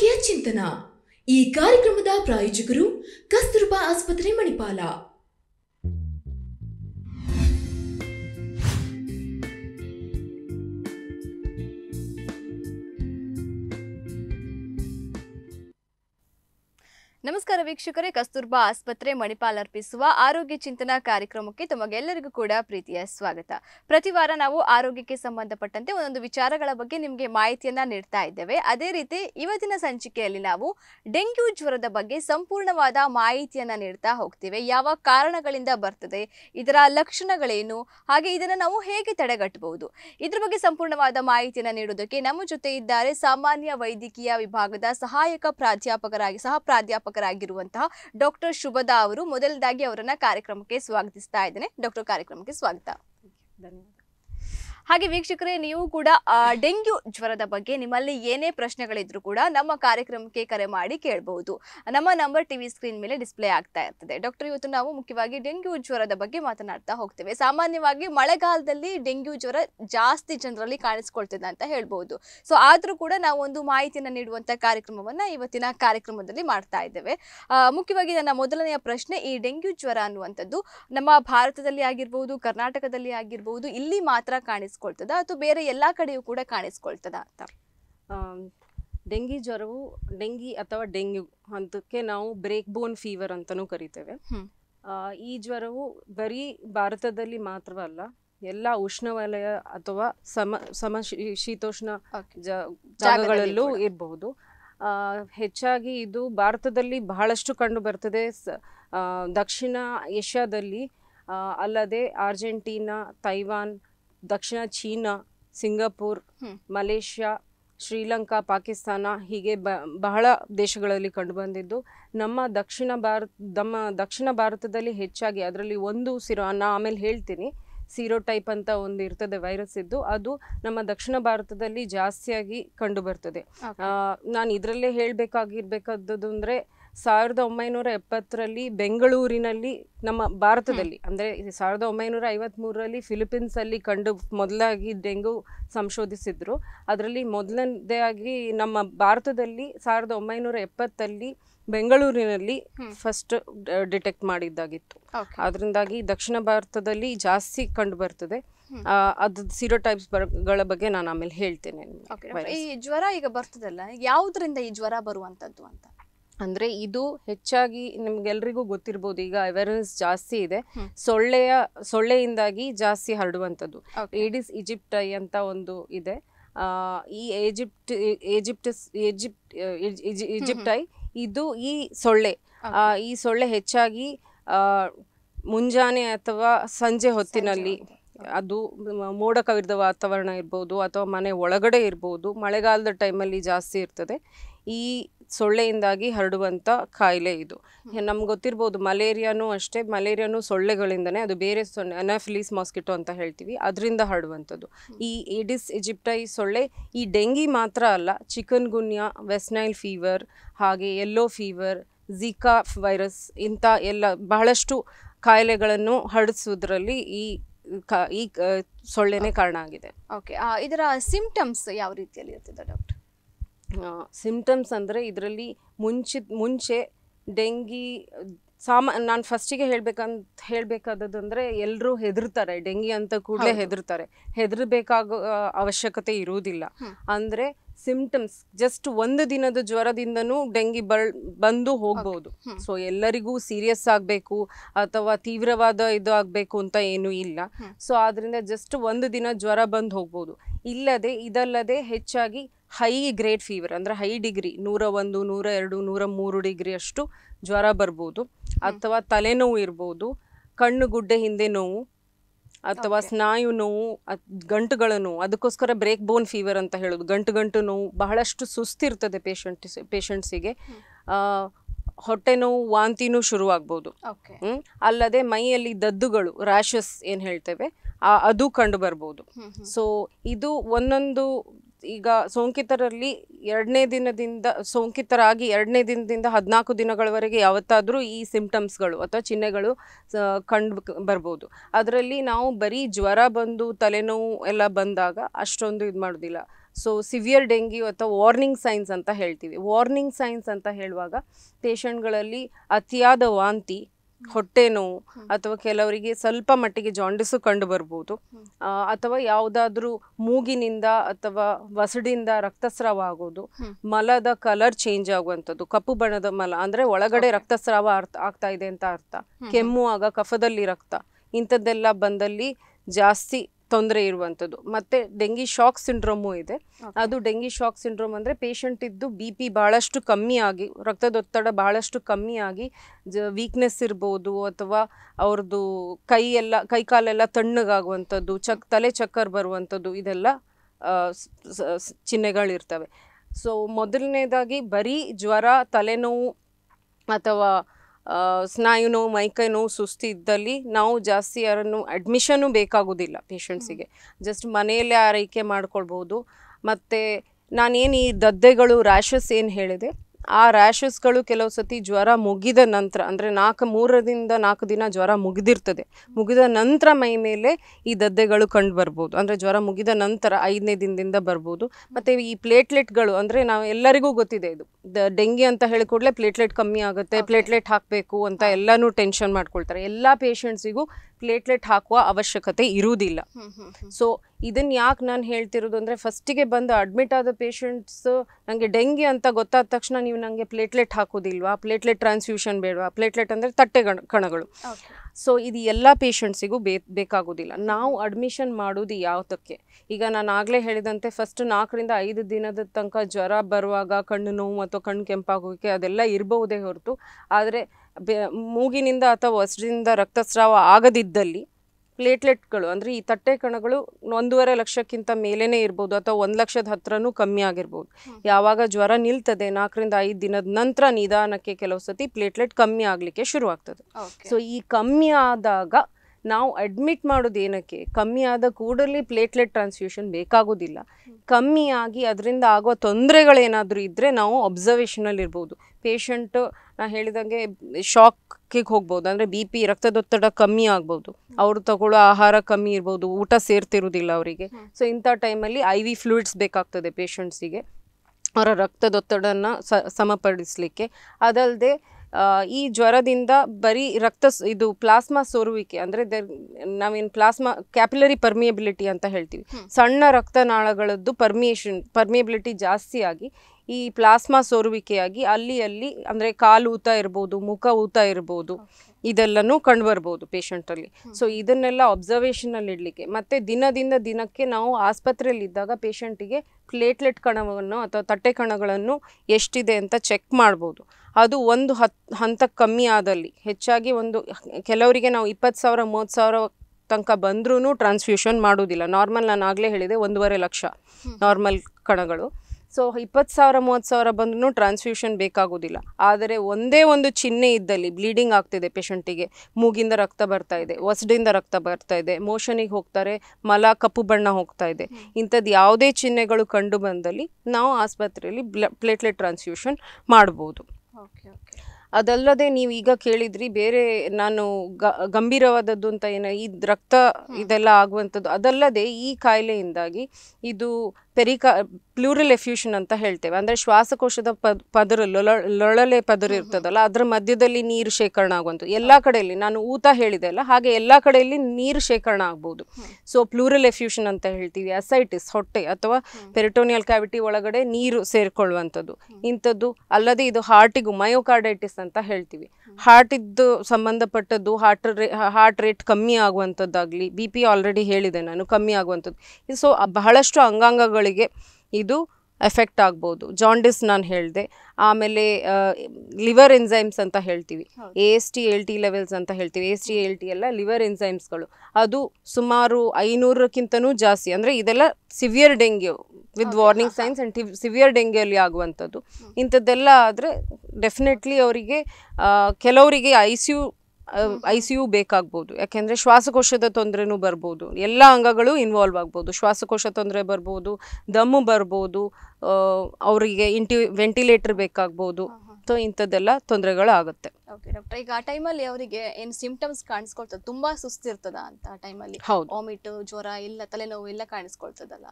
ಆರೋಗ್ಯ ಚಿಂತನ. ಈ ಕಾರ್ಯಕ್ರಮದ ಪ್ರಾಯೋಜಕರು ಕಸ್ತೂರ್ಬಾ ಆಸ್ಪತ್ರೆ ಮಣಿಪಾಲ. ನಮಸ್ಕಾರ ವೀಕ್ಷಕರೇ. ಕಸ್ತೂರ್ಬಾ ಆಸ್ಪತ್ರೆ ಮಣಿಪಾಲ್ ಅರ್ಪಿಸುವ ಆರೋಗ್ಯ ಚಿಂತನಾ ಕಾರ್ಯಕ್ರಮಕ್ಕೆ ತಮಗೆಲ್ಲರಿಗೂ ಕೂಡ ಪ್ರೀತಿಯ ಸ್ವಾಗತ. ಪ್ರತಿ ವಾರ ನಾವು ಆರೋಗ್ಯಕ್ಕೆ ಸಂಬಂಧಪಟ್ಟಂತೆ ಒಂದೊಂದು ವಿಚಾರಗಳ ಬಗ್ಗೆ ನಿಮಗೆ ಮಾಹಿತಿಯನ್ನ ನೀಡ್ತಾ ಇದ್ದೇವೆ. ಅದೇ ರೀತಿ ಇವತ್ತಿನ ಸಂಚಿಕೆಯಲ್ಲಿ ನಾವು ಡೆಂಗ್ಯೂ ಜ್ವರದ ಬಗ್ಗೆ ಸಂಪೂರ್ಣವಾದ ಮಾಹಿತಿಯನ್ನ ನೀಡ್ತಾ ಹೋಗ್ತೇವೆ. ಯಾವ ಕಾರಣಗಳಿಂದ ಬರ್ತದೆ, ಇದರ ಲಕ್ಷಣಗಳೇನು, ಹಾಗೆ ಇದನ್ನ ನಾವು ಹೇಗೆ ತಡೆಗಟ್ಟಬಹುದು? ಇದ್ರ ಬಗ್ಗೆ ಸಂಪೂರ್ಣವಾದ ಮಾಹಿತಿಯನ್ನ ನೀಡುವುದಕ್ಕೆ ನಮ್ಮ ಜೊತೆ ಇದ್ದಾರೆ ಸಾಮಾನ್ಯ ವೈದ್ಯಕೀಯ ವಿಭಾಗದ ಸಹಾಯಕ ಪ್ರಾಧ್ಯಾಪಕರಾಗಿ ಸಹ ಪ್ರಾಧ್ಯಾಪಕರಾಗಿರುವಂತಹ ಡಾಕ್ಟರ್ ಶುಭದಾ ಅವರು ಮೊದಲದಾಗಿ ಅವರನ್ನ ಕಾರ್ಯಕ್ರಮಕ್ಕೆ ಸ್ವಾಗತಿಸ್ತಾ ಇದ್ದೇನೆ. ಡಾಕ್ಟರ್ ಕಾರ್ಯಕ್ರಮಕ್ಕೆ ಸ್ವಾಗತ. ಧನ್ಯವಾದ. ಹಾಗೆ ವೀಕ್ಷಕರೇ, ನೀವು ಕೂಡ ಡೆಂಗ್ಯೂ ಜ್ವರದ ಬಗ್ಗೆ ನಿಮ್ಮಲ್ಲಿ ಏನೇ ಪ್ರಶ್ನೆಗಳಿದ್ರು ಕೂಡ ನಮ್ಮ ಕಾರ್ಯಕ್ರಮಕ್ಕೆ ಕರೆ ಮಾಡಿ ಕೇಳಬಹುದು. ನಮ್ಮ ನಂಬರ್ ಟಿವಿ ಸ್ಕ್ರೀನ್ ಮೇಲೆ ಡಿಸ್ಪ್ಲೇ ಆಗ್ತಾ ಇರ್ತದೆ. ಡಾಕ್ಟರ್ ಇವತ್ತು ನಾವು ಮುಖ್ಯವಾಗಿ ಡೆಂಗ್ಯೂ ಜ್ವರದ ಬಗ್ಗೆ ಮಾತನಾಡ್ತಾ ಹೋಗ್ತೇವೆ. ಸಾಮಾನ್ಯವಾಗಿ ಮಳೆಗಾಲದಲ್ಲಿ ಡೆಂಗ್ಯೂ ಜ್ವರ ಜಾಸ್ತಿ ಜನರಲ್ಲಿ ಕಾಣಿಸ್ಕೊಳ್ತದೆ ಅಂತ ಹೇಳ್ಬಹುದು. ಸೊ ಆದ್ರೂ ಕೂಡ ನಾವು ಒಂದು ಮಾಹಿತಿಯನ್ನು ನೀಡುವಂತ ಕಾರ್ಯಕ್ರಮವನ್ನ ಇವತ್ತಿನ ಕಾರ್ಯಕ್ರಮದಲ್ಲಿ ಮಾಡ್ತಾ ಇದ್ದೇವೆ. ಮುಖ್ಯವಾಗಿ ನನ್ನ ಮೊದಲನೆಯ ಪ್ರಶ್ನೆ, ಈ ಡೆಂಗ್ಯೂ ಜ್ವರ ಅನ್ನುವಂಥದ್ದು ನಮ್ಮ ಭಾರತದಲ್ಲಿ ಆಗಿರ್ಬಹುದು ಕರ್ನಾಟಕದಲ್ಲಿ ಆಗಿರ್ಬಹುದು ಇಲ್ಲಿ ಮಾತ್ರ ಕಾಣಿಸ್ಕೊಳ್ತದ? ಅಥವಾ ಬೇರೆ ಎಲ್ಲಾ ಕಡೆಯೂ ಕೂಡ ಕಾಣಿಸ್ಕೊಳ್ತದ ಅಂತ? ಡೆಂಗಿ ಜ್ವರವು ಡೆಂಗಿ ಅಥವಾ ಡೆಂಗ್ಯೂ ಅಂತಕ್ಕೆ ನಾವು ಬ್ರೇಕ್ ಬೋನ್ ಫೀವರ್ ಅಂತಲೂ ಕರಿತೇವೆ. ಈ ಜ್ವರವು ಬರೀ ಭಾರತದಲ್ಲಿ ಮಾತ್ರವಲ್ಲ ಎಲ್ಲ ಉಷ್ಣವಲಯ ಅಥವಾ ಸಮ ಸಮ ಶೀತೋಷ್ಣ ಜಾಗಗಳಲ್ಲೂ. ಇರಬಹುದು. ಆ, ಹೆಚ್ಚಾಗಿ ಇದು ಭಾರತದಲ್ಲಿ ಬಹಳಷ್ಟು ಕಂಡು ಬರ್ತದೆ. ದಕ್ಷಿಣ ಏಷ್ಯಾದಲ್ಲಿ ಅಲ್ಲದೆ ಅರ್ಜೆಂಟೀನಾ ತೈವಾನ್ ದಕ್ಷಿಣ China Singapore Malaysia Sri Lanka Pakistan ಹೀಗೆ ಬ ಬಹಳ ದೇಶಗಳಲ್ಲಿ ಕಂಡುಬಂದಿದ್ದು ನಮ್ಮ ದಕ್ಷಿಣ ಭಾರತ ನಮ್ಮ ದಕ್ಷಿಣ ಭಾರತದಲ್ಲಿ ಹೆಚ್ಚಾಗಿ ಅದರಲ್ಲಿ ಒಂದು ಸಿರೋ ನಾನು ಆಮೇಲೆ ಹೇಳ್ತೀನಿ ಸೀರೋ ಟೈಪ್ ಅಂತ ಒಂದು ಇರ್ತದೆ ವೈರಸ್ ಇದ್ದು ಅದು ನಮ್ಮ ದಕ್ಷಿಣ ಭಾರತದಲ್ಲಿ ಜಾಸ್ತಿಯಾಗಿ ಕಂಡು ಬರ್ತದೆ. ನಾನು ಇದರಲ್ಲೇ ಹೇಳಬೇಕಾಗಿರ್ಬೇಕಾದದ್ದು ಅಂದರೆ ಸಾವಿರದ ಒಂಬೈನೂರ ಎಪ್ಪತ್ತರಲ್ಲಿ ಬೆಂಗಳೂರಿನಲ್ಲಿ ನಮ್ಮ ಭಾರತದಲ್ಲಿ ಅಂದರೆ ಸಾವಿರದ ಒಂಬೈನೂರ ಐವತ್ತ್ಮೂರರಲ್ಲಿ ಫಿಲಿಪೀನ್ಸಲ್ಲಿ ಕಂಡು ಮೊದಲಾಗಿ ಡೆಂಗು ಸಂಶೋಧಿಸಿದ್ರು. ಅದರಲ್ಲಿ ಮೊದಲನೇದಾಗಿ ನಮ್ಮ ಭಾರತದಲ್ಲಿ ಸಾವಿರದ ಒಂಬೈನೂರ ಎಪ್ಪತ್ತಲ್ಲಿ ಬೆಂಗಳೂರಿನಲ್ಲಿ ಫಸ್ಟ್ ಡಿಟೆಕ್ಟ್ ಮಾಡಿದ್ದಾಗಿತ್ತು. ಅದರಿಂದಾಗಿ ದಕ್ಷಿಣ ಭಾರತದಲ್ಲಿ ಜಾಸ್ತಿ ಕಂಡು ಬರ್ತದೆ. ಅದು ಸೀರೋ ಟೈಪ್ಸ್ಗಳ ಬಗ್ಗೆ ನಾನು ಆಮೇಲೆ ಹೇಳ್ತೇನೆ. ಈ ಜ್ವರ ಈಗ ಬರ್ತದಲ್ಲ ಯಾವುದರಿಂದ ಈ ಜ್ವರ ಬರುವಂತದ್ದು ಅಂತ? ಅಂದ್ರೆ ಇದು ಹೆಚ್ಚಾಗಿ ನಿಮ್ಗೆಲ್ರಿಗೂ ಗೊತ್ತಿರ್ಬೋದು ಈಗ ಅವೇರ್ನೆಸ್ ಜಾಸ್ತಿ ಇದೆ. ಸೊಳ್ಳೆಯ ಸೊಳ್ಳೆಯಿಂದಾಗಿ ಜಾಸ್ತಿ ಹರಡುವಂಥದ್ದು. ಏಡಿಸ್ ಈಜಿಪ್ಟೈ ಅಂತ ಒಂದು ಇದೆ. ಆ, ಈ ಈಜಿಪ್ಟ್ ಏಜಿಪ್ಟಸ್ ಈಜಿಪ್ಟ್ ಈಜ್- ಈಜ್- ಈಜಿಪ್ಟೈ ಇದು ಈ ಸೊಳ್ಳೆ. ಆ, ಈ ಸೊಳ್ಳೆ ಹೆಚ್ಚಾಗಿ ಆ, ಮುಂಜಾನೆ ಅಥವಾ ಸಂಜೆ ಹೊತ್ತಿನಲ್ಲಿ ಅದು ಮೋಡ ಕವಿದ ವಾತಾವರಣ ಇರ್ಬೋದು ಅಥವಾ ಮನೆ ಒಳಗಡೆ ಇರ್ಬೋದು ಮಳೆಗಾಲದ ಟೈಮಲ್ಲಿ ಜಾಸ್ತಿ ಇರ್ತದೆ. ಈ ಸೊಳ್ಳೆಯಿಂದಾಗಿ ಹರಡುವಂಥ ಕಾಯಿಲೆ ಇದು. ನಮ್ಗೆ ಗೊತ್ತಿರ್ಬೋದು ಮಲೇರಿಯಾನೂ ಅಷ್ಟೇ ಮಲೇರಿಯಾನೂ ಸೊಳ್ಳೆಗಳಿಂದನೇ ಅದು ಬೇರೆ ಸೊಳ್ಳೆ ಅನಾಫಿಲಿಸ್ ಮಾಸ್ಕಿಟೋ ಅಂತ ಹೇಳ್ತೀವಿ ಅದರಿಂದ ಹರಡುವಂಥದ್ದು. ಈ ಏಡಿಸ್ ಈಜಿಪ್ಟೈ ಸೊಳ್ಳೆ ಈ ಡೆಂಗಿ ಮಾತ್ರ ಅಲ್ಲ ಚಿಕನ್ ಗುನ್ಯಾ ವೆಸ್ನೈಲ್ ಫೀವರ್ ಹಾಗೆ ಯೆಲ್ಲೋ ಫೀವರ್ ಝಿಕಾ ವೈರಸ್ ಇಂಥ ಎಲ್ಲ ಬಹಳಷ್ಟು ಕಾಯಿಲೆಗಳನ್ನು ಹರಡಿಸೋದ್ರಲ್ಲಿ ಈ ಕಾ ಈ ಸೊಳ್ಳೆನೇ ಕಾರಣ ಆಗಿದೆ. ಓಕೆ ಇದರ ಸಿಂಪ್ಟಮ್ಸ್ ಯಾವ ರೀತಿಯಲ್ಲಿ ಇರ್ತದೆ ಡಾಕ್ಟರ್? ಸಿಂಪ್ಟಮ್ಸ್ ಅಂದರೆ ಇದರಲ್ಲಿ ಮುಂಚೆ ಮುಂಚೆ ಡೆಂಗಿ ಸಾಮಾ ನಾನು ಫಸ್ಟಿಗೆ ಹೇಳ್ಬೇಕಂತ ಹೇಳಬೇಕಾದದ್ದು ಅಂದರೆ ಎಲ್ಲರೂ ಹೆದರ್ತಾರೆ ಡೆಂಗಿ ಅಂತ ಕೂಡಲೇ ಹೌದು. ಹೆದರ್ತಾರೆ ಹೆದರ್ಬೇಕಾಗೋ ಅವಶ್ಯಕತೆ ಇರುವುದಿಲ್ಲ. ಅಂದರೆ ಸಿಂಪ್ಟಮ್ಸ್ ಜಸ್ಟ್ ಒಂದು ದಿನದ ಜ್ವರದಿಂದನೂ ಡೆಂಗಿ ಬರ್ ಬಂದು ಹೋಗ್ಬೋದು. ಸೊ ಎಲ್ಲರಿಗೂ ಸೀರಿಯಸ್ ಆಗಬೇಕು ಅಥವಾ ತೀವ್ರವಾದ ಇದು ಆಗಬೇಕು ಅಂತ ಏನೂ ಇಲ್ಲ. ಸೊ ಆದ್ದರಿಂದ ಜಸ್ಟ್ ಒಂದು ದಿನ ಜ್ವರ ಬಂದು ಹೋಗ್ಬೋದು ಇಲ್ಲದೆ ಇದಲ್ಲದೆ ಹೆಚ್ಚಾಗಿ ಹೈ ಗ್ರೇಡ್ ಫೀವರ್ ಅಂದರೆ ಹೈ ಡಿಗ್ರಿ ನೂರ ಒಂದು ನೂರ ಎರಡು ನೂರ ಮೂರು ಡಿಗ್ರಿ ಅಷ್ಟು ಜ್ವರ ಬರ್ಬೋದು. ಅಥವಾ ತಲೆನೋವು ಇರ್ಬೋದು ಕಣ್ಣು ಗುಡ್ಡೆ ಹಿಂದೆ ನೋವು ಅಥವಾ ಸ್ನಾಯು ನೋವು ಗಂಟುಗಳ ನೋವು ಅದಕ್ಕೋಸ್ಕರ ಬ್ರೇಕ್ ಬೋನ್ ಫೀವರ್ ಅಂತ ಹೇಳೋದು. ಗಂಟು ಗಂಟು ನೋವು ಬಹಳಷ್ಟು ಸುಸ್ತಿರ್ತದೆ ಪೇಷಂಟ್ ಪೇಷಂಟ್ಸಿಗೆ ಹೊಟ್ಟೆ ನೋವು ವಾಂತಿನೂ ಶುರುವಾಗ್ಬೋದು? ಅಲ್ಲದೆ ಮೈಯಲ್ಲಿ ದದ್ದುಗಳು ರ್ಯಾಷಸ್ ಏನು ಹೇಳ್ತೇವೆ ಅದು ಕಂಡು ಬರ್ಬೋದು. ಸೊ ಇದು ಒಂದೊಂದು ಈಗ ಸೋಂಕಿತರಲ್ಲಿ ಎರಡನೇ ದಿನದಿಂದ, ಸೋಂಕಿತರಾಗಿ ಎರಡನೇ ದಿನದಿಂದ ಹದಿನಾಲ್ಕು ದಿನಗಳವರೆಗೆ ಯಾವತ್ತಾದರೂ ಈ ಸಿಂಪ್ಟಮ್ಸ್ಗಳು ಅಥವಾ ಚಿಹ್ನೆಗಳು ಕಂಡು ಬರ್ಬೋದು. ಅದರಲ್ಲಿ ನಾವು ಬರೀ ಜ್ವರ ಬಂದು ತಲೆನೋವು ಎಲ್ಲ ಬಂದಾಗ ಅಷ್ಟೊಂದು ಇದು ಮಾಡೋದಿಲ್ಲ. ಸೊ ಸಿವಿಯರ್ ಡೆಂಗ್ಯೂ ಅಥವಾ ವಾರ್ನಿಂಗ್ ಸೈನ್ಸ್ ಅಂತ ಹೇಳ್ತೀವಿ. ವಾರ್ನಿಂಗ್ ಸೈನ್ಸ್ ಅಂತ ಹೇಳುವಾಗ ಪೇಷಂಟ್ಗಳಲ್ಲಿ ಅತಿಯಾದ ವಾಂತಿ ಹೊಟ್ಟೆ ನೋವು ಅಥವಾ ಕೆಲವರಿಗೆ ಸ್ವಲ್ಪ ಮಟ್ಟಿಗೆ ಜಾಂಡಿಸು ಕಂಡು ಬರ್ಬೋದು. ಅಥವಾ ಯಾವುದಾದ್ರೂ ಮೂಗಿನಿಂದ ಅಥವಾ ವಸಡಿಂದ ರಕ್ತಸ್ರಾವ ಆಗೋದು ಮಲದ ಕಲರ್ ಚೇಂಜ್ ಆಗುವಂಥದ್ದು ಕಪ್ಪು ಬಣ್ಣದ ಮಲ ಅಂದ್ರೆ ಒಳಗಡೆ ರಕ್ತಸ್ರಾವ ಅರ್ಥ ಆಗ್ತಾ ಇದೆ ಅಂತ ಅರ್ಥ. ಕೆಮ್ಮುವಾಗ ಕೆಮ್ಮು ಆಗ ಕಫದಲ್ಲಿ ರಕ್ತ ಇಂಥದ್ದೆಲ್ಲ ಬಂದಲ್ಲಿ ಜಾಸ್ತಿ ತೊಂದರೆ ಇರುವಂಥದ್ದು. ಮತ್ತೆ ಡೆಂಗಿ ಶಾಕ್ ಸಿಂಡ್ರೋಮು ಇದೆ. ಅದು ಡೆಂಗಿ ಶಾಕ್ ಸಿಂಡ್ರೋಮ್ ಅಂದರೆ ಪೇಷಂಟ್ ಇದ್ದು ಬಿ ಪಿ ಭಾಳಷ್ಟು ಕಮ್ಮಿ ಆಗಿ ರಕ್ತದೊತ್ತಡ ಭಾಳಷ್ಟು ಕಮ್ಮಿ ಆಗಿ ಜ ವೀಕ್ನೆಸ್ ಇರ್ಬೋದು ಅಥವಾ ಅವ್ರದ್ದು ಕೈ ಎಲ್ಲ ಕೈ ಕಾಲೆಲ್ಲ ತಣ್ಣಗಾಗುವಂಥದ್ದು ಚಕ್ ತಲೆ ಚಕ್ಕರ್ ಬರುವಂಥದ್ದು ಇದೆಲ್ಲ ಚಿಹ್ನೆಗಳಿರ್ತವೆ. ಸೊ ಮೊದಲನೇದಾಗಿ ಬರೀ ಜ್ವರ ತಲೆನೋವು ಅಥವಾ ಸ್ನಾಯು ನೋವು ಮೈಕೈ ನೋವು ಸುಸ್ತು ಇದ್ದಲ್ಲಿ ನಾವು ಜಾಸ್ತಿ ಯಾರನ್ನು ಅಡ್ಮಿಷನ್ನು ಬೇಕಾಗೋದಿಲ್ಲ ಪೇಷಂಟ್ಸಿಗೆ ಜಸ್ಟ್ ಮನೆಯಲ್ಲೇ ಆರೈಕೆ ಮಾಡ್ಕೊಳ್ಬೋದು. ಮತ್ತು ನಾನೇನು ಈ ದದ್ದೆಗಳು ರ್ಯಾಷಸ್ ಏನು ಹೇಳಿದೆ? ಆ ರ್ಯಾಷಸ್ಗಳು ಕೆಲವು ಸತಿ ಜ್ವರ ಮುಗಿದ ನಂತರ, ಅಂದರೆ ನಾಲ್ಕು ಮೂರರಿಂದ ನಾಲ್ಕು ದಿನ ಜ್ವರ ಮುಗಿದಿರ್ತದೆ. ಮುಗಿದ ನಂತರ ಮೈ ಮೇಲೆ ಈ ದದ್ದೆಗಳು ಕಂಡು ಬರ್ಬೋದು. ಅಂದರೆ ಜ್ವರ ಮುಗಿದ ನಂತರ ಐದನೇ ದಿನದಿಂದ ಬರ್ಬೋದು. ಮತ್ತು ಈ ಪ್ಲೇಟ್ಲೆಟ್ಗಳು, ಅಂದರೆ ನಾವು ಎಲ್ಲರಿಗೂ ಗೊತ್ತಿದೆ ಇದು. ದ ಡೆಂಗಿ ಅಂತ ಹೇಳಿ ಕೂಡಲೇ ಪ್ಲೇಟ್ಲೆಟ್ ಕಮ್ಮಿ ಆಗುತ್ತೆ, ಪ್ಲೇಟ್ಲೆಟ್ ಹಾಕಬೇಕು ಅಂತ ಎಲ್ಲನೂ ಟೆನ್ಷನ್ ಮಾಡ್ಕೊಳ್ತಾರೆ. ಎಲ್ಲ ಪೇಷಂಟ್ಸಿಗೂ ಪ್ಲೇಟ್ಲೆಟ್ ಹಾಕುವ ಅವಶ್ಯಕತೆ ಇರುವುದಿಲ್ಲ. ಸೊ ಇದನ್ನ ಯಾಕೆ ನಾನು ಹೇಳ್ತಿರೋದು ಅಂದರೆ ಫಸ್ಟಿಗೆ ಬಂದು ಅಡ್ಮಿಟ್ ಆದ ಪೇಷಂಟ್ಸ್ ನನಗೆ ಡೆಂಗಿ ಅಂತ ಗೊತ್ತಾದ ತಕ್ಷಣ ನೀವು ನನಗೆ ಪ್ಲೇಟ್ಲೆಟ್ ಹಾಕೋದಿಲ್ವಾ ಪ್ಲೇಟ್ಲೆಟ್ ಟ್ರಾನ್ಸ್ಫ್ಯೂಷನ್ ಬೇಡವಾ? ಪ್ಲೇಟ್ಲೆಟ್ ಅಂದರೆ ತಟ್ಟೆ ಕಣಗಳು. ಸೊ ಇದು ಎಲ್ಲ ಪೇಷಂಟ್ಸಿಗೂ ಬೇ ಬೇಕಾಗೋದಿಲ್ಲ ನಾವು ಅಡ್ಮಿಷನ್ ಮಾಡೋದು ಯಾವುದಕ್ಕೆ? ಈಗ ನಾನು ಆಗಲೇ ಹೇಳಿದಂತೆ ಫಸ್ಟ್ ನಾಲ್ಕರಿಂದ ಐದು ದಿನದ ತನಕ ಜ್ವರ ಬರುವಾಗ ಕಣ್ಣು ನೋವು ಅಥವಾ ಕಣ್ಣು ಕೆಂಪಾಗೋಕೆ ಅದೆಲ್ಲ ಇರಬಹುದೇ ಹೊರತು. ಆದರೆ ಮೂಗಿನಿಂದ ಅಥವಾ ವಸ್ತ್ರದಿಂದ ರಕ್ತಸ್ರಾವ ಆಗದಿದ್ದಲ್ಲಿ ಪ್ಲೇಟ್ಲೆಟ್ಗಳು ಅಂದರೆ ಈ ತಟ್ಟೆ ಕಣಗಳು ಒಂದೂವರೆ ಲಕ್ಷಕ್ಕಿಂತ ಮೇಲೇ ಇರ್ಬೋದು ಅಥವಾ ಒಂದು ಲಕ್ಷದ ಹತ್ರನೂ ಕಮ್ಮಿ ಆಗಿರ್ಬೋದು. ಯಾವಾಗ ಜ್ವರ ನಿಲ್ತದೆ ನಾಲ್ಕರಿಂದ ಐದು ದಿನದ ನಂತರ ನಿಧಾನಕ್ಕೆ ಕೆಲವು ಸತಿ ಪ್ಲೇಟ್ಲೆಟ್ ಕಮ್ಮಿ ಆಗಲಿಕ್ಕೆ ಶುರುವಾಗ್ತದೆ. ಆಗ್ತದೆ ಸೊ ಈ ಕಮ್ಮಿ ಆದಾಗ ನಾವು ಅಡ್ಮಿಟ್ ಮಾಡೋದು ಏನಕ್ಕೆ? ಕಮ್ಮಿ ಆದ ಕೂಡಲೇ ಪ್ಲೇಟ್ಲೆಟ್ ಟ್ರಾನ್ಸ್ಫ್ಯೂಷನ್ ಬೇಕಾಗೋದಿಲ್ಲ. ಕಮ್ಮಿಯಾಗಿ ಅದರಿಂದ ಆಗುವ ತೊಂದರೆಗಳೇನಾದರೂ ಇದ್ದರೆ ನಾವು ಅಬ್ಸರ್ವೇಷನಲ್ಲಿ ಇರ್ಬೋದು ಪೇಷಂಟ್ ನಾ ಹೇಳಿದಂಗೆ ಶಾಕಿಗೆ ಹೋಗ್ಬೋದು. ಅಂದರೆ ಬಿ ಪಿ ರಕ್ತದೊತ್ತಡ ಕಮ್ಮಿ ಆಗ್ಬೋದು. ಅವರು ತಗೊಳ್ಳೋ ಆಹಾರ ಕಮ್ಮಿ ಇರ್ಬೋದು. ಊಟ ಸೇರ್ತಿರೋದಿಲ್ಲ ಅವರಿಗೆ. ಸೊ ಇಂಥ ಟೈಮಲ್ಲಿ ಐ ವಿ ಫ್ಲೂಯಿಡ್ಸ್ ಬೇಕಾಗ್ತದೆ ಪೇಷಂಟ್ಸಿಗೆ ಅವರ ರಕ್ತದೊತ್ತಡನ ಸ ಸಮಪಡಿಸಲಿಕ್ಕೆ. ಅದಲ್ಲದೆ ಈ ಜ್ವರದಿಂದ ಬರೀ ರಕ್ತ ಇದು ಪ್ಲಾಸ್ಮಾ ಸೋರುವಿಕೆ ಅಂದರೆ ನಾವೇನು ಪ್ಲಾಸ್ಮಾ ಕ್ಯಾಪಿಲರಿ ಪರ್ಮಿಯಬಿಲಿಟಿ ಅಂತ ಹೇಳ್ತೀವಿ. ಸಣ್ಣ ರಕ್ತನಾಳಗಳದ್ದು ಪರ್ಮಿಯೇಷನ್ ಪರ್ಮಿಯಬಿಲಿಟಿ ಜಾಸ್ತಿ ಆಗಿ ಈ ಪ್ಲಾಸ್ಮಾ ಸೋರುವಿಕೆಯಾಗಿ ಅಲ್ಲಿ ಅಲ್ಲಿ ಅಂದರೆ ಕಾಲು ಊತ ಇರ್ಬೋದು ಮುಖ ಊತ ಇರ್ಬೋದು ಇದೆಲ್ಲನೂ ಕಂಡುಬರ್ಬೋದು ಪೇಷಂಟಲ್ಲಿ ಸೊ ಇದನ್ನೆಲ್ಲ ಅಬ್ಸರ್ವೇಷನಲ್ಲಿ ಇಡಲಿಕ್ಕೆ. ಮತ್ತು ದಿನದಿಂದ ದಿನಕ್ಕೆ ನಾವು ಆಸ್ಪತ್ರೆಯಲ್ಲಿ ಇದ್ದಾಗ ಪೇಷಂಟಿಗೆ ಪ್ಲೇಟ್ಲೆಟ್ ಕಣವನ್ನು ಅಥವಾ ತಟ್ಟೆ ಕಣಗಳನ್ನು ಎಷ್ಟಿದೆ ಅಂತ ಚೆಕ್ ಮಾಡ್ಬೋದು. ಅದು ಒಂದು ಹತ್ತು ಹಂತಕ್ಕೆ ಕಮ್ಮಿ ಆದಲ್ಲಿ. ಹೆಚ್ಚಾಗಿ ಒಂದು ಕೆಲವರಿಗೆ ನಾವು ಇಪ್ಪತ್ತು ಸಾವಿರ ಮೂವತ್ತು ಸಾವಿರ ತನಕ ಬಂದ್ರೂ ಟ್ರಾನ್ಸ್ಫ್ಯೂಷನ್ ಮಾಡೋದಿಲ್ಲ. ನಾರ್ಮಲ್ ನಾನು ಆಗಲೇ ಹೇಳಿದೆ ಒಂದೂವರೆ ಲಕ್ಷ ನಾರ್ಮಲ್ ಕಣಗಳು. ಸೊ ಇಪ್ಪತ್ತು ಸಾವಿರ ಮೂವತ್ತು ಸಾವಿರ ಬಂದ್ರೂ ಟ್ರಾನ್ಸ್ಫ್ಯೂಷನ್ ಬೇಕಾಗೋದಿಲ್ಲ. ಆದರೆ ಒಂದೇ ಒಂದು ಚಿಹ್ನೆ ಇದ್ದಲ್ಲಿ ಬ್ಲೀಡಿಂಗ್ ಆಗ್ತಿದೆ ಪೇಷಂಟಿಗೆ ಮೂಗಿಂದ ರಕ್ತ ಬರ್ತಾ ಇದೆ ಹೊಸಡಿಂದ ರಕ್ತ ಬರ್ತಾ ಇದೆ ಮೋಷನಿಗೆ ಹೋಗ್ತಾರೆ ಮಲ ಕಪ್ಪು ಬಣ್ಣ ಹೋಗ್ತಾ ಇದೆ. ಇಂಥದ್ದು ಯಾವುದೇ ಚಿಹ್ನೆಗಳು ಕಂಡು ಬಂದಲ್ಲಿ ನಾವು ಆಸ್ಪತ್ರೆಯಲ್ಲಿ ಬ್ಲ ಪ್ಲೇಟ್ಲೆಟ್ ಟ್ರಾನ್ಸ್ಫ್ಯೂಷನ್ ಮಾಡ್ಬೋದು. ಅದಲ್ಲದೆ ನೀವು ಈಗ ಕೇಳಿದ್ರಿ ಬೇರೆ ನಾನು ಗ ಗಂಭೀರವಾದದ್ದು ಅಂತ ಏನೋ ಈ ರಕ್ತ ಇದೆಲ್ಲ ಆಗುವಂಥದ್ದು ಅದಲ್ಲದೆ ಈ ಕಾಯಿಲೆಯಿಂದಾಗಿ ಇದು ಪೆರಿಕಾ ಪ್ಲೂರಲ್ ಎಫ್ಯೂಷನ್ ಅಂತ ಹೇಳ್ತೇವೆ. ಅಂದರೆ ಶ್ವಾಸಕೋಶದ ಪದ್ ಪದರ ಲೊಳ ಲೊಳಲೆ ಪದರ ಇರ್ತದಲ್ಲ, ಅದರ ಮಧ್ಯದಲ್ಲಿ ನೀರು ಶೇಖರಣೆ ಆಗುವಂಥದ್ದು. ಎಲ್ಲ ಕಡೆಯಲ್ಲಿ, ನಾನು ಊತ ಹೇಳಿದೆ ಅಲ್ಲ, ಹಾಗೆ ಎಲ್ಲ ಕಡೆಯಲ್ಲಿ ನೀರು ಶೇಖರಣೆ ಆಗ್ಬೋದು. ಸೊ ಪ್ಲೂರಲ್ ಎಫ್ಯೂಷನ್ ಅಂತ ಹೇಳ್ತೀವಿ ಅಸೈಟಿಸ್ ಹೊಟ್ಟೆ ಅಥವಾ ಪೆರಿಟೋನಿಯಲ್ ಕ್ಯಾವಿಟಿ ಒಳಗಡೆ ನೀರು ಸೇರಿಕೊಳ್ಳುವಂಥದ್ದು. ಇಂಥದ್ದು ಅಲ್ಲದೆ ಇದು ಹಾರ್ಟಿಗೂ ಮಯೋಕಾರ್ಡೈಟಿಸ್ ಅಂತ ಹೇಳ್ತೀವಿ. ಹಾರ್ಟಿದ್ದು ಸಂಬಂಧಪಟ್ಟದ್ದು ಹಾರ್ಟ್ ರೇ ಹಾರ್ಟ್ ರೇಟ್ ಕಮ್ಮಿ ಆಗುವಂಥದ್ದಾಗಲಿ ಬಿ ಪಿ ಆಲ್ರೆಡಿ ಹೇಳಿದೆ ನಾನು, ಕಮ್ಮಿ ಆಗುವಂಥದ್ದು. ಸೊ ಬಹಳಷ್ಟು ಅಂಗಾಂಗಗಳಿಗೆ ಇದು ಎಫೆಕ್ಟ್ ಆಗ್ಬೋದು. ಜಾಂಡಿಸ್ ನಾನು ಹೇಳಿದೆ. ಆಮೇಲೆ ಲಿವರ್ ಎನ್ಸೈಮ್ಸ್ ಅಂತ ಹೇಳ್ತೀವಿ. A S T L T levels ಅಂತ ಹೇಳ್ತೀವಿ. A S T L T ಎಲ್ಲ ಲಿವರ್ ಎನ್ಸೈಮ್ಸ್ಗಳು ಅದು ಸುಮಾರು ಐನೂರಕ್ಕಿಂತನೂ ಜಾಸ್ತಿ. ಅಂದರೆ ಇದೆಲ್ಲ severe dengue with warning signs and severe ಡೆಂಗ್ಯೂಲ್ಲಿ ಆಗುವಂಥದ್ದು. ಇಂಥದ್ದೆಲ್ಲ ಆದರೆ ಡೆಫಿನೆಟ್ಲಿ ಅವರಿಗೆ ಕೆಲವರಿಗೆ I C U I C U ಬೇಕಾಗ್ಬೋದು. ಯಾಕೆಂದರೆ ಶ್ವಾಸಕೋಶದ ತೊಂದರೆನೂ ಬರ್ಬೋದು. ಎಲ್ಲ ಅಂಗಗಳು ಇನ್ವಾಲ್ವ್ ಆಗ್ಬೋದು. ಶ್ವಾಸಕೋಶ ತೊಂದರೆ ಬರ್ಬೋದು ದಮ್ಮು ಬರ್ಬೋದು ಅವರಿಗೆ ಇಂಟಿ ವೆಂಟಿಲೇಟರ್ ಬೇಕಾಗ್ಬೋದು. ಸೊ ಇಂಥದ್ದೆಲ್ಲ ತೊಂದರೆಗಳು ಆಗುತ್ತೆ ಓಕೆ ಡಾಕ್ಟರ್ ಈಗ ಆ ಟೈಮಲ್ಲಿ ಅವರಿಗೆ ಏನು ಸಿಂಪ್ಟಮ್ಸ್ ಕಾಣಿಸ್ಕೊಳ್ತದೆ? ತುಂಬಾ ಸುಸ್ತಿರ್ತದ ಅಂತ ಆ ಟೈಮಲ್ಲಿ ಹೌದು. ವಾಮಿಟ್ ಜ್ವರ ಇಲ್ಲ ತಲೆನೋವು ಎಲ್ಲ ಕಾಣಿಸ್ಕೊಳ್ತದಲ್ಲ?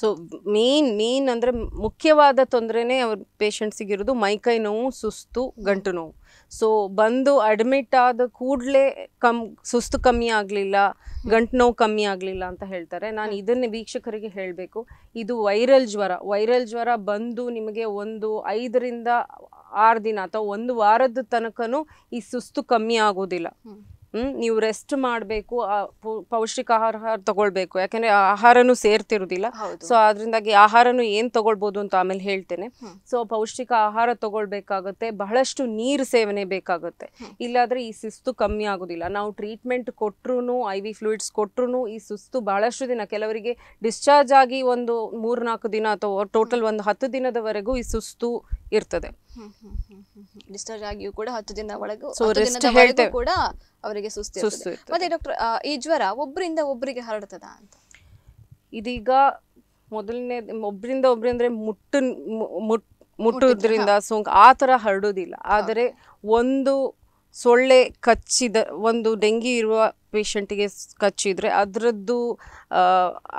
ಸೊ ಮೇನ್ ಮೇನ್ ಅಂದರೆ ಮುಖ್ಯವಾದ ತೊಂದರೆನೇ ಅವ್ರ ಪೇಷಂಟ್ಸಿಗೆ ಇರೋದು ಮೈಕೈ ನೋವು ಸುಸ್ತು ಗಂಟು ನೋವು. ಸೊ ಬಂದು ಅಡ್ಮಿಟ್ ಆದ ಕೂಡಲೇ ಕಮ್, ಸುಸ್ತು ಕಮ್ಮಿ ಆಗಲಿಲ್ಲ, ಗಂಟು ನೋವು ಕಮ್ಮಿ ಆಗಲಿಲ್ಲ ಅಂತ ಹೇಳ್ತಾರೆ. ನಾನು ಇದನ್ನು ವೀಕ್ಷಕರಿಗೆ ಹೇಳಬೇಕು. ಇದು ವೈರಲ್ ಜ್ವರ. ವೈರಲ್ ಜ್ವರ ಬಂದು ನಿಮಗೆ ಒಂದು ಐದರಿಂದ ಆರು ದಿನ ಅಥವಾ ಒಂದು ವಾರದ ತನಕನೂ ಈ ಸುಸ್ತು ಕಮ್ಮಿ ಆಗೋದಿಲ್ಲ. ನೀವು ರೆಸ್ಟ್ ಮಾಡಬೇಕು ಪೌಷ್ಟಿಕ ಆಹಾರ ತಗೊಳ್ಬೇಕು. ಯಾಕಂದ್ರೆ ಆಹಾರನೂ ಸೇರ್ತಿರುವುದಿಲ್ಲ ಹೌದು. ಸೊ ಅದರಿಂದಾಗಿ ಆಹಾರನು ಏನು ತಗೊಳ್ಬೋದು ಅಂತ ಆಮೇಲೆ ಹೇಳ್ತೇನೆ. ಸೊ ಪೌಷ್ಟಿಕ ಆಹಾರ ತಗೊಳ್ಬೇಕಾಗುತ್ತೆ ಬಹಳಷ್ಟು ನೀರು ಸೇವನೆ ಬೇಕಾಗುತ್ತೆ. ಇಲ್ಲಾದ್ರೆ ಈ ಸುಸ್ತು ಕಮ್ಮಿ ಆಗೋದಿಲ್ಲ. ನಾವು ಟ್ರೀಟ್ಮೆಂಟ್ ಕೊಟ್ರು ಐ ವಿ ಫ್ಲೂಯಿಡ್ಸ್ ಕೊಟ್ರು ಈ ಸುಸ್ತು ಬಹಳಷ್ಟು ದಿನ ಕೆಲವರಿಗೆ ಡಿಸ್ಚಾರ್ಜ್ ಆಗಿ ಒಂದು ಮೂರ್ನಾಲ್ಕು ದಿನ ಅಥವಾ ಟೋಟಲ್ ಒಂದು ಹತ್ತು ದಿನದವರೆಗೂ ಈ ಸುಸ್ತು ಇರ್ತದೆ. ಡಿಸ್ಚಾರ್ಜ್ ಆಗಿಯೂ ಕೂಡ ಹತ್ತು ದಿನ ಒಳಗೆ ಕೂಡ ಅವರಿಗೆ ಸುಸ್ತಿ ಮತ್ತೆ ಡಾಕ್ಟರ್ ಈ ಜ್ವರ ಒಬ್ಬರಿಂದ ಒಬ್ಬರಿಗೆ ಹರಡ್ತದ ಅಂತ? ಇದೀಗ ಮೊದಲನೇ ಒಬ್ರಿಂದ ಒಬ್ರಿಂದ ಮುಟ್ಟು ಮುಟ್ ಮುಟ್ಟುದ್ರಿಂದ ಸೋಂಕು ಆ ಥರ ಹರಡೋದಿಲ್ಲ. ಆದರೆ ಒಂದು ಸೊಳ್ಳೆ ಕಚ್ಚಿದ ಒಂದು ಡೆಂಗಿ ಇರುವ ಪೇಷಂಟಿಗೆ ಕಚ್ಚಿದರೆ ಅದರದ್ದು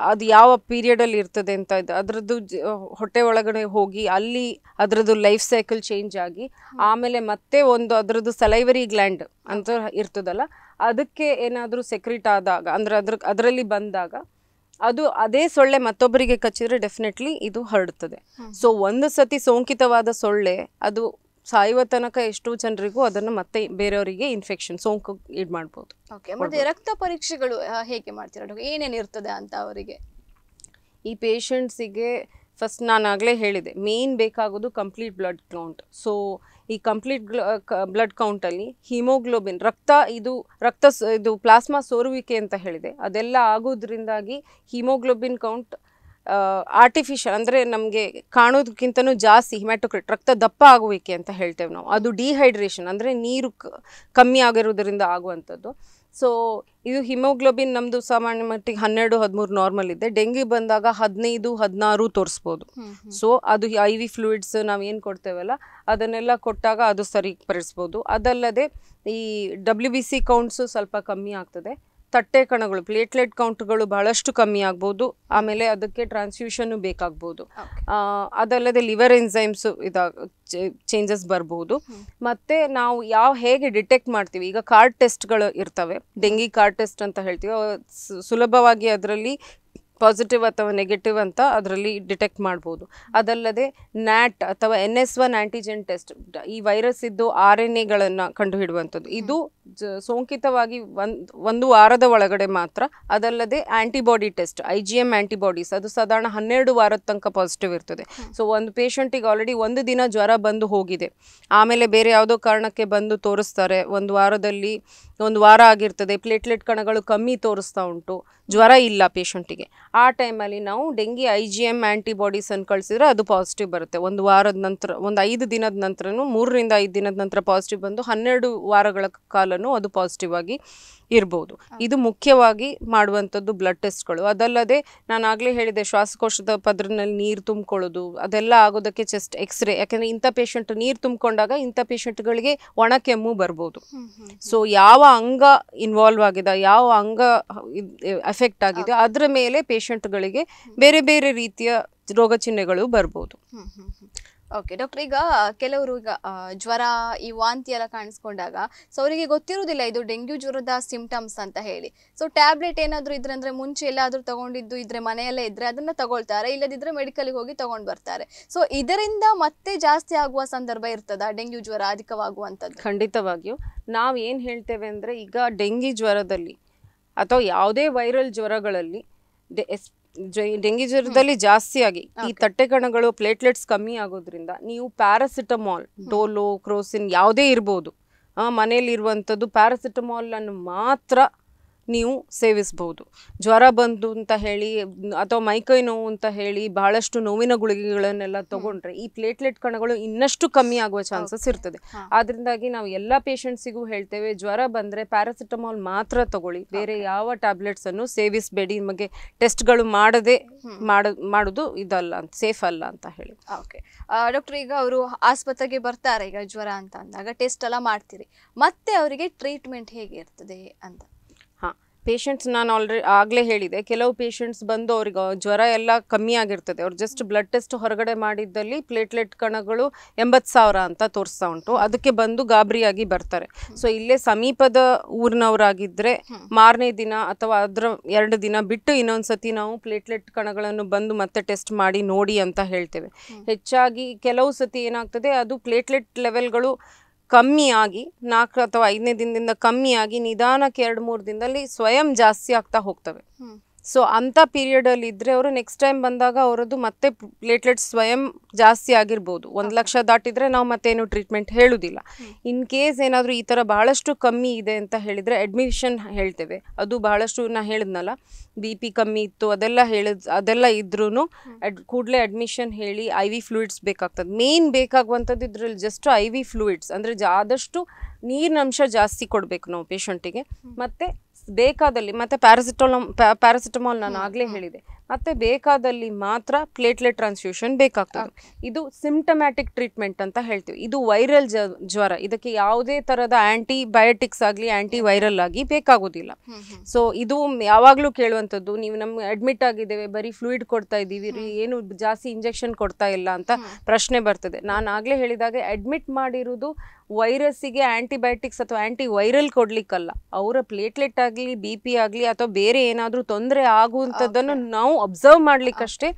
ಅದು ಯಾವ ಪೀರಿಯಡಲ್ಲಿ ಇರ್ತದೆ ಅಂತ ಇದು ಅದರದ್ದು ಹೊಟ್ಟೆ ಒಳಗಡೆ ಹೋಗಿ ಅಲ್ಲಿ ಅದರದ್ದು ಲೈಫ್ ಸೈಕಲ್ ಚೇಂಜ್ ಆಗಿ ಆಮೇಲೆ ಮತ್ತೆ ಒಂದು ಅದರದ್ದು ಸಲೈವರಿ ಗ್ಲ್ಯಾಂಡ್ ಅಂತ ಇರ್ತದಲ್ಲ ಅದಕ್ಕೆ ಏನಾದರೂ ಸೆಕ್ರಿಟ್ ಆದಾಗ ಅಂದರೆ ಅದ್ರ ಅದರಲ್ಲಿ ಬಂದಾಗ ಅದು ಅದೇ ಸೊಳ್ಳೆ ಮತ್ತೊಬ್ಬರಿಗೆ ಕಚ್ಚಿದ್ರೆ ಡೆಫಿನೆಟ್ಲಿ ಇದು ಹರಡುತ್ತದೆ ಸೊ ಒಂದು ಸತಿ ಸೋಂಕಿತವಾದ ಸೊಳ್ಳೆ ಅದು ಸಾಯುವ ತನಕ ಎಷ್ಟೋ ಜನರಿಗೂ ಅದನ್ನು ಮತ್ತೆ ಬೇರೆಯವರಿಗೆ ಇನ್ಫೆಕ್ಷನ್ ಸೋಂಕು ಇದು ಮಾಡ್ಬೋದು. ಓಕೆ ಮತ್ತೆ ರಕ್ತ ಪರೀಕ್ಷೆಗಳು ಹೇಗೆ ಮಾಡ್ತೀರಾ ಏನೇನು ಇರ್ತದೆ ಅಂತ ಅವರಿಗೆ? ಈ ಪೇಷಂಟ್ಸಿಗೆ ಫಸ್ಟ್ ನಾನು ಆಗಲೇ ಹೇಳಿದೆ ಮೇನ್ ಬೇಕಾಗೋದು ಕಂಪ್ಲೀಟ್ ಬ್ಲಡ್ ಕೌಂಟ್ ಸೊ ಈ ಕಂಪ್ಲೀಟ್ ಬ್ಲಡ್ ಕೌಂಟಲ್ಲಿ ಹಿಮೋಗ್ಲೋಬಿನ್ ರಕ್ತ ಇದು ರಕ್ತ ಇದು ಪ್ಲಾಸ್ಮಾ ಸೋರುವಿಕೆ ಅಂತ ಹೇಳಿದೆ. ಅದೆಲ್ಲ ಆಗೋದ್ರಿಂದಾಗಿ ಹಿಮೋಗ್ಲೋಬಿನ್ ಕೌಂಟ್ ಆರ್ಟಿಫಿಷಿಯಲ್ ಅಂದರೆ ನಮಗೆ ಕಾಣೋದಕ್ಕಿಂತನೂ ಜಾಸ್ತಿ ಹಿಮ್ಯಾಟೋಕ್ರಿಟ್ ರಕ್ತ ದಪ್ಪ ಆಗುವಿಕೆ ಅಂತ ಹೇಳ್ತೇವೆ ನಾವು. ಅದು ಡಿಹೈಡ್ರೇಷನ್ ಅಂದರೆ ನೀರು ಕ- ಕಮ್ಮಿ ಆಗಿರೋದ್ರಿಂದ ಆಗುವಂಥದ್ದು. ಸೊ ಇದು ಹಿಮೋಗ್ಲೋಬಿನ್ ನಮ್ಮದು ಸಾಮಾನ್ಯ ಮಟ್ಟಿಗೆ ಹನ್ನೆರಡು ಹದಿಮೂರು ನಾರ್ಮಲ್ ಇದೆ. ಡೆಂಗಿ ಬಂದಾಗ ಹದಿನೈದು ಹದಿನಾರು ತೋರಿಸ್ಬೋದು. ಸೊ ಅದು ಐ ವಿ ಫ್ಲೂಯಿಡ್ಸ್ ನಾವು ಏನು ಕೊಡ್ತೇವಲ್ಲ ಅದನ್ನೆಲ್ಲ ಕೊಟ್ಟಾಗ ಅದು ಸರಿಪಡಿಸ್ಬೋದು ಅದಲ್ಲದೆ ಈ ಡಬ್ಲ್ಯೂ ಬಿ ಸಿ ಕೌಂಟ್ಸು ಸ್ವಲ್ಪ ಕಮ್ಮಿ ಆಗ್ತದೆ. ತಟ್ಟೆ ಕಣಗಳು ಪ್ಲೇಟ್ಲೆಟ್ ಕೌಂಟ್ಗಳು ಬಹಳಷ್ಟು ಕಮ್ಮಿ ಆಗ್ಬೋದು. ಆಮೇಲೆ ಅದಕ್ಕೆ ಟ್ರಾನ್ಸ್ಫ್ಯೂಷನ್ನು ಬೇಕಾಗ್ಬೋದು. ಅದಲ್ಲದೆ ಲಿವರ್ ಎನ್ಸೈಮ್ಸು ಇದಾಗ ಚೇಂಜಸ್ ಬರ್ಬೋದು. ಮತ್ತೆ ನಾವು ಯಾವ ಹೇಗೆ ಡಿಟೆಕ್ಟ್ ಮಾಡ್ತೀವಿ? ಈಗ ಕಾರ್ಡ್ ಟೆಸ್ಟ್ಗಳು ಇರ್ತವೆ. ಡೆಂಗಿ ಕಾರ್ಡ್ ಟೆಸ್ಟ್ ಅಂತ ಹೇಳ್ತೀವಿ. ಸುಲಭವಾಗಿ ಅದರಲ್ಲಿ ಪಾಸಿಟಿವ್ ಅಥವಾ ನೆಗೆಟಿವ್ ಅಂತ ಅದರಲ್ಲಿ ಡಿಟೆಕ್ಟ್ ಮಾಡ್ಬೋದು. ಅದಲ್ಲದೆ ನ್ಯಾಟ್ ಅಥವಾ N S one antigen test ಈ ವೈರಸ್ ಇದ್ದು ಆರ್ ಎನ್ ಎಗಳನ್ನು ಕಂಡುಹಿಡುವಂಥದ್ದು. ಇದು ಸೋಂಕಿತವಾಗಿ ಒಂದು ಒಂದು ವಾರದ ಒಳಗಡೆ ಮಾತ್ರ. ಅದಲ್ಲದೆ antibody test I G M antibodies ಅದು ಸಾಧಾರಣ ಹನ್ನೆರಡು ವಾರದ ತನಕ ಪಾಸಿಟಿವ್ ಇರ್ತದೆ. ಸೊ ಒಂದು ಪೇಷಂಟಿಗೆ ಆಲ್ರೆಡಿ ಒಂದು ದಿನ ಜ್ವರ ಬಂದು ಹೋಗಿದೆ. ಆಮೇಲೆ ಬೇರೆ ಯಾವುದೋ ಕಾರಣಕ್ಕೆ ಬಂದು ತೋರಿಸ್ತಾರೆ. ಒಂದು ವಾರದಲ್ಲಿ ಒಂದು ವಾರ ಆಗಿರ್ತದೆ. ಪ್ಲೇಟ್ಲೆಟ್ ಕಣಗಳು ಕಮ್ಮಿ ತೋರಿಸ್ತಾ ಉಂಟು. ಜ್ವರ ಇಲ್ಲ ಪೇಷಂಟಿಗೆ ಆ ಟೈಮಲ್ಲಿ ನಾವು ಡೆಂಗಿ ಐ ಜಿ ಎಂ ಆ್ಯಂಟಿಬಾಡೀಸನ್ನು ಕಳಿಸಿದ್ರೆ ಅದು ಪಾಸಿಟಿವ್ ಬರುತ್ತೆ. ಒಂದು ವಾರದ ನಂತರ ಒಂದು ಐದು ದಿನದ ನಂತರನೂ ಮೂರರಿಂದ ಐದು ದಿನದ ನಂತರ ಪಾಸಿಟಿವ್ ಬಂದು ಹನ್ನೆರಡು ವಾರಗಳ ಅದು ಪಾಸಿಟಿವ್ ಆಗಿ ಇರ್ಬೋದು. ಇದು ಮುಖ್ಯವಾಗಿ ಮಾಡುವಂಥದ್ದು ಬ್ಲಡ್ ಟೆಸ್ಟ್ಗಳು ಅದಲ್ಲದೆ ನಾನು ಆಗಲೇ ಹೇಳಿದೆ, ಶ್ವಾಸಕೋಶದ ಪದರಿನಲ್ಲಿ ನೀರು ತುಂಬಿಕೊಳ್ಳೋದು, ಅದೆಲ್ಲ ಆಗೋದಕ್ಕೆ ಚೆಸ್ಟ್ ಎಕ್ಸ್ರೇ ಯಾಕೆಂದರೆ ಇಂಥ ಪೇಷಂಟ್ ನೀರು ತುಂಬಿಕೊಂಡಾಗ ಇಂಥ ಪೇಷಂಟ್ಗಳಿಗೆ ಒಣ ಕೆಮ್ಮು ಬರ್ಬೋದು. ಸೊ ಯಾವ ಅಂಗ ಇನ್ವಾಲ್ವ್ ಆಗಿದೆ, ಯಾವ ಅಂಗ ಎಫೆಕ್ಟ್ ಆಗಿದೆ, ಅದರ ಮೇಲೆ ಪೇಷಂಟ್ಗಳಿಗೆ ಬೇರೆ ಬೇರೆ ರೀತಿಯ ರೋಗ ಚಿಹ್ನೆಗಳು ಬರ್ಬೋದು ಓಕೆ ಡಾಕ್ಟರ್ ಈಗ ಕೆಲವರು ಈಗ ಜ್ವರ, ಈ ವಾಂತಿ ಎಲ್ಲ ಕಾಣಿಸ್ಕೊಂಡಾಗ ಸೊ ಅವರಿಗೆ ಗೊತ್ತಿರುವುದಿಲ್ಲ ಇದು ಡೆಂಗ್ಯೂ ಜ್ವರದ ಸಿಂಪ್ಟಮ್ಸ್ ಅಂತ ಹೇಳಿ. ಸೊ ಟ್ಯಾಬ್ಲೆಟ್ ಏನಾದರೂ ಇದ್ರೆ ಅಂದರೆ ಮುಂಚೆ ಎಲ್ಲಾದರೂ ತಗೊಂಡಿದ್ದು ಇದ್ರೆ, ಮನೆಯಲ್ಲೇ ಇದ್ರೆ ಅದನ್ನ ತಗೊಳ್ತಾರೆ, ಇಲ್ಲದಿದ್ರೆ ಮೆಡಿಕಲ್ಗೆ ಹೋಗಿ ತಗೊಂಡು ಬರ್ತಾರೆ. ಸೊ ಇದರಿಂದ ಮತ್ತೆ ಜಾಸ್ತಿ ಆಗುವ ಸಂದರ್ಭ ಇರ್ತದ ಡೆಂಗ್ಯೂ ಜ್ವರ ಅಧಿಕವಾಗುವಂಥದ್ದು ಖಂಡಿತವಾಗಿಯೂ. ನಾವು ಏನು ಹೇಳ್ತೇವೆ ಅಂದರೆ ಈಗ ಡೆಂಗಿ ಜ್ವರದಲ್ಲಿ, ಅಥವಾ ಯಾವುದೇ ವೈರಲ್ ಜ್ವರಗಳಲ್ಲಿ ಎಸ್- ಡೆಂಗಿ ಜ್ವರದಲ್ಲಿ ಜಾಸ್ತಿಯಾಗಿ ಈ. ತಟ್ಟೆ ಕಣಗಳು ಪ್ಲೇಟ್ಲೆಟ್ಸ್ ಕಮ್ಮಿ ಆಗೋದ್ರಿಂದ ನೀವು ಪ್ಯಾರಾಸಿಟಮಾಲ್ ಡೋಲೋ ಕ್ರೋಸಿನ್ ಯಾವುದೇ ಇರ್ಬೋದು. ಆ, ಇರುವಂಥದ್ದು ಪ್ಯಾರಾಸಿಟಮಾಲ್ ಅನ್ನು ಮಾತ್ರ ನೀವು ಸೇವಿಸಬಹುದು. ಜ್ವರ ಬಂದು ಅಂತ ಹೇಳಿ ಅಥವಾ ಮೈಕೈ ನೋವು ಅಂತ ಹೇಳಿ ಬಹಳಷ್ಟು ನೋವಿನ ಗುಳಿಗೆಗಳನ್ನೆಲ್ಲ ತಗೊಂಡ್ರೆ ಈ ಪ್ಲೇಟ್ಲೆಟ್ ಕಣಗಳು ಇನ್ನಷ್ಟು ಕಮ್ಮಿ ಆಗುವ ಚಾನ್ಸಸ್ ಇರ್ತದೆ. ಆದ್ರಿಂದಾಗಿ ನಾವು ಎಲ್ಲ ಪೇಷಂಟ್ಸಿಗೂ ಹೇಳ್ತೇವೆ ಜ್ವರ ಬಂದ್ರೆ ಪ್ಯಾರಾಸಿಟಮಾಲ್ ಮಾತ್ರ ತಗೊಳ್ಳಿ. ಬೇರೆ ಯಾವ ಟ್ಯಾಬ್ಲೆಟ್ಸ್ ಅನ್ನು ಸೇವಿಸಬೇಡಿ. ನಿಮಗೆ ಟೆಸ್ಟ್ಗಳು ಮಾಡದೆ ಮಾಡ ಮಾಡುದು ಇದಲ್ಲ ಅಂತ ಸೇಫ್ ಅಲ್ಲ ಅಂತ ಹೇಳಿ. ಓಕೆ ಡಾಕ್ಟರ್ ಈಗ ಅವರು ಆಸ್ಪತ್ರೆಗೆ ಬರ್ತಾರೆ ಈಗ ಜ್ವರ ಅಂತ ಅಂದಾಗ ಟೆಸ್ಟ್ ಎಲ್ಲ ಮಾಡ್ತೀರಿ. ಮತ್ತೆ ಅವರಿಗೆ ಟ್ರೀಟ್ಮೆಂಟ್ ಹೇಗೆ ಇರ್ತದೆ ಅಂತ. ಪೇಷಂಟ್ಸ್ ನಾನು ಆಲ್ರೆಡಿ ಆಗಲೇ ಹೇಳಿದೆ, ಕೆಲವು ಪೇಷಂಟ್ಸ್ ಬಂದು ಅವ್ರಿಗೆ ಜ್ವರ ಎಲ್ಲ ಕಮ್ಮಿ ಆಗಿರ್ತದೆ. ಅವ್ರು ಜಸ್ಟ್ ಬ್ಲಡ್ ಟೆಸ್ಟ್ ಹೊರಗಡೆ ಮಾಡಿದ್ದಲ್ಲಿ ಪ್ಲೇಟ್ಲೆಟ್ ಕಣಗಳು ಎಂಬತ್ತು ಸಾವಿರ ಅಂತ ತೋರಿಸ್ತಾ ಉಂಟು. ಅದಕ್ಕೆ ಬಂದು ಗಾಬರಿಯಾಗಿ ಬರ್ತಾರೆ. ಸೊ ಇಲ್ಲೇ ಸಮೀಪದ ಊರಿನವರಾಗಿದ್ದರೆ ಮಾರನೇ ದಿನ ಅಥವಾ ಅದರ ಎರಡು ದಿನ ಬಿಟ್ಟು ಇನ್ನೊಂದು ಸತಿ ನಾವು ಪ್ಲೇಟ್ಲೆಟ್ ಕಣಗಳನ್ನು ಬಂದು ಮತ್ತೆ ಟೆಸ್ಟ್ ಮಾಡಿ ನೋಡಿ ಅಂತ ಹೇಳ್ತೇವೆ. ಹೆಚ್ಚಾಗಿ ಕೆಲವು ಸತಿ ಏನಾಗ್ತದೆ, ಅದು ಪ್ಲೇಟ್ಲೆಟ್ ಲೆವೆಲ್ಗಳು ಕಮ್ಮಿ ಆಗಿ ನಾಲ್ಕು ಅಥವಾ ಐದನೇ ದಿನದಿಂದ ಕಮ್ಮಿಯಾಗಿ ನಿಧಾನಕ್ಕೆ ಎರಡು ಮೂರು ದಿನದಲ್ಲಿ ಸ್ವಯಂ ಜಾಸ್ತಿ ಆಗ್ತಾ ಹೋಗ್ತವೆ. ಸೊ ಅಂಥ ಪೀರಿಯಡಲ್ಲಿ ಇದ್ದರೆ ಅವರು ನೆಕ್ಸ್ಟ್ ಟೈಮ್ ಬಂದಾಗ ಅವರದ್ದು ಮತ್ತೆ ಪ್ಲೇಟ್ಲೆಟ್ಸ್ ಸ್ವಯಂ ಜಾಸ್ತಿ ಆಗಿರ್ಬೋದು. ಒಂದು ಲಕ್ಷ ದಾಟಿದ್ರೆ ನಾವು ಮತ್ತೇನು ಟ್ರೀಟ್ಮೆಂಟ್ ಹೇಳುವುದಿಲ್ಲ ಇನ್ ಕೇಸ್ ಏನಾದರೂ ಈ ಥರ ಭಾಳಷ್ಟು ಕಮ್ಮಿ ಇದೆ ಅಂತ ಹೇಳಿದರೆ ಅಡ್ಮಿಷನ್ ಹೇಳ್ತೇವೆ. ಅದು ಬಹಳಷ್ಟು ನಾ ಹೇಳಿದ್ನಲ್ಲ ಬಿ ಪಿ ಕಮ್ಮಿ ಇತ್ತು ಅದೆಲ್ಲ ಹೇಳಿದ್ ಅದೆಲ್ಲ ಇದ್ರೂ ಅಡ್ ಕೂಡಲೇ ಅಡ್ಮಿಷನ್ ಹೇಳಿ ಐ ವಿ ಫ್ಲೂಯಿಡ್ಸ್ ಬೇಕಾಗ್ತದೆ. ಮೇನ್ ಬೇಕಾಗುವಂಥದ್ದು ಇದರಲ್ಲಿ ಜಸ್ಟ್ ಐ ವಿ ಫ್ಲೂಯಿಡ್ಸ್ ಅಂದರೆ ಆದಷ್ಟು ನೀರಿನ ಅಂಶ ಜಾಸ್ತಿ ಕೊಡಬೇಕು ನಾವು ಪೇಷಂಟಿಗೆ ಮತ್ತು ಬೇಕಾದಲ್ಲಿ ಮತ್ತೆ ಪ್ಯಾರಾಸಿಟೋಲ್ ಪ್ಯಾರಾಸಿಟಮಾಲ್ ನಾನು ಆಗಲೇ ಹೇಳಿದೆ. ಮತ್ತೆ ಬೇಕಾದಲ್ಲಿ ಮಾತ್ರ ಪ್ಲೇಟ್ಲೆಟ್ ಟ್ರಾನ್ಸ್ಫ್ಯೂಷನ್ ಬೇಕಾಗ್ತದೆ. ಇದು ಸಿಂಪ್ಟಮ್ಯಾಟಿಕ್ ಟ್ರೀಟ್ಮೆಂಟ್ ಅಂತ ಹೇಳ್ತೀವಿ. ಇದು ವೈರಲ್ ಜ್ವರ. ಇದಕ್ಕೆ ಯಾವುದೇ ಥರದ ಆಂಟಿಬಯೋಟಿಕ್ಸ್ ಆಗಲಿ ಆಂಟಿ ವೈರಲ್ ಆಗಿ ಬೇಕಾಗೋದಿಲ್ಲ. ಸೊ ಇದು ಯಾವಾಗಲೂ ಕೇಳುವಂಥದ್ದು ನೀವು ನಮ್ಗೆ ಅಡ್ಮಿಟ್ ಆಗಿದ್ದೇವೆ ಬರೀ ಫ್ಲೂಯಿಡ್ ಕೊಡ್ತಾ ಇದ್ದೀವಿ ರೀ ಏನು ಜಾಸ್ತಿ ಇಂಜೆಕ್ಷನ್ ಕೊಡ್ತಾ ಇಲ್ಲ ಅಂತ ಪ್ರಶ್ನೆ ಬರ್ತದೆ. ನಾನು ಆಗಲೇ ಹೇಳಿದಾಗ ಅಡ್ಮಿಟ್ ಮಾಡಿರೋದು ವೈರಸ್ಸಿಗೆ ಆಂಟಿಬಯೋಟಿಕ್ಸ್ ಅಥವಾ ಆ್ಯಂಟಿ ವೈರಲ್ ಕೊಡ್ಲಿಕ್ಕಲ್ಲ. ಅವರ ಪ್ಲೇಟ್ಲೆಟ್ ಆಗಲಿ ಬಿ ಪಿ ಆಗಲಿ ಅಥವಾ ಬೇರೆ ಏನಾದರೂ ತೊಂದರೆ ಆಗುವಂಥದ್ದನ್ನು ನಾವು ಅಬ್ಸರ್ವ್ ಮಾಡ್ಲಿಕ್ಕಷ್ಟೇ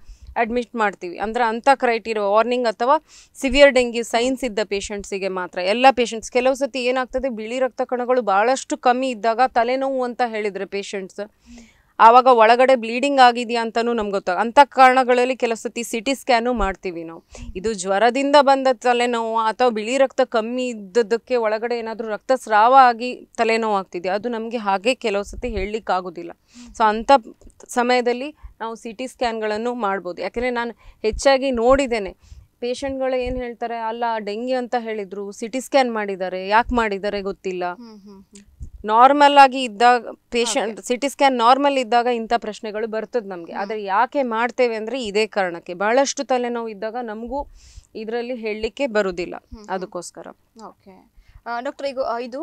ಅಡ್ಮಿಟ್ ಮಾಡ್ತೀವಿ. ಅಂದ್ರೆ ಅಂಥ ಕ್ರೈಟೀರಿಯಾ ವಾರ್ನಿಂಗ್ ಅಥವಾ ಸಿವಿಯರ್ ಡೆಂಗ್ಯೂ ಸೈನ್ಸ್ ಇದ್ದ ಪೇಷಂಟ್ಸಿಗೆ ಮಾತ್ರ. ಎಲ್ಲ ಪೇಷಂಟ್ಸ್ ಕೆಲವು ಸತಿ ಏನಾಗ್ತದೆ ಬಿಳಿ ರಕ್ತ ಕಣಗಳು ಭಾಳಷ್ಟು ಕಮ್ಮಿ ಇದ್ದಾಗ ತಲೆನೋವು ಅಂತ ಹೇಳಿದರೆ ಪೇಷಂಟ್ಸ್ ಆವಾಗ ಒಳಗಡೆ ಬ್ಲೀಡಿಂಗ್ ಆಗಿದೆಯಾ ಅಂತಲೂ ನಮ್ಗೆ ಗೊತ್ತಾಗ ಅಂಥ ಕಾರಣಗಳಲ್ಲಿ ಕೆಲವು ಸತಿ ಸಿ ಟಿ ಸ್ಕ್ಯಾನು ಮಾಡ್ತೀವಿ ನಾವು. ಇದು ಜ್ವರದಿಂದ ಬಂದ ತಲೆನೋವು ಅಥವಾ ಬಿಳಿ ರಕ್ತ ಕಮ್ಮಿ ಇದ್ದದಕ್ಕೆ ಒಳಗಡೆ ಏನಾದರೂ ರಕ್ತಸ್ರಾವ ಆಗಿ ತಲೆನೋವು ಆಗ್ತಿದೆ ಅದು ನಮಗೆ ಹಾಗೆ ಕೆಲವು ಸತಿ ಹೇಳಲಿಕ್ಕಾಗೋದಿಲ್ಲ. ಸೊ ಅಂಥ ಸಮಯದಲ್ಲಿ ನಾವು ಸಿ ಟಿ ಸ್ಕ್ಯಾನ್ಗಳನ್ನು ಮಾಡ್ಬೋದು. ಯಾಕೆಂದರೆ ನಾನು ಹೆಚ್ಚಾಗಿ ನೋಡಿದ್ದೇನೆ. ಪೇಷಂಟ್ಗಳು ಏನು ಹೇಳ್ತಾರೆ ಅಲ್ಲ ಡೆಂಗ್ಯೂ ಅಂತ ಹೇಳಿದರು ಸಿ ಟಿ ಸ್ಕ್ಯಾನ್ ಮಾಡಿದ್ದಾರೆ ಯಾಕೆ ಮಾಡಿದ್ದಾರೆ ಗೊತ್ತಿಲ್ಲ. ನಾರ್ಮಲ್ ಆಗಿ ಇದ್ದಾಗ patient C T scan normal ಇದ್ದಾಗ ಇಂಥ ಪ್ರಶ್ನೆಗಳು ಬರ್ತದೆ ನಮಗೆ. ಆದರೆ ಯಾಕೆ ಮಾಡ್ತೇವೆ ಅಂದರೆ ಇದೇ ಕಾರಣಕ್ಕೆ. ಬಹಳಷ್ಟು ತಲೆನೋವು ಇದ್ದಾಗ ನಮಗೂ ಇದರಲ್ಲಿ ಹೇಳಲಿಕ್ಕೆ ಬರುವುದಿಲ್ಲ ಅದಕ್ಕೋಸ್ಕರ. ಓಕೆ. ಡಾಕ್ಟರ್ ಈಗ ಇದು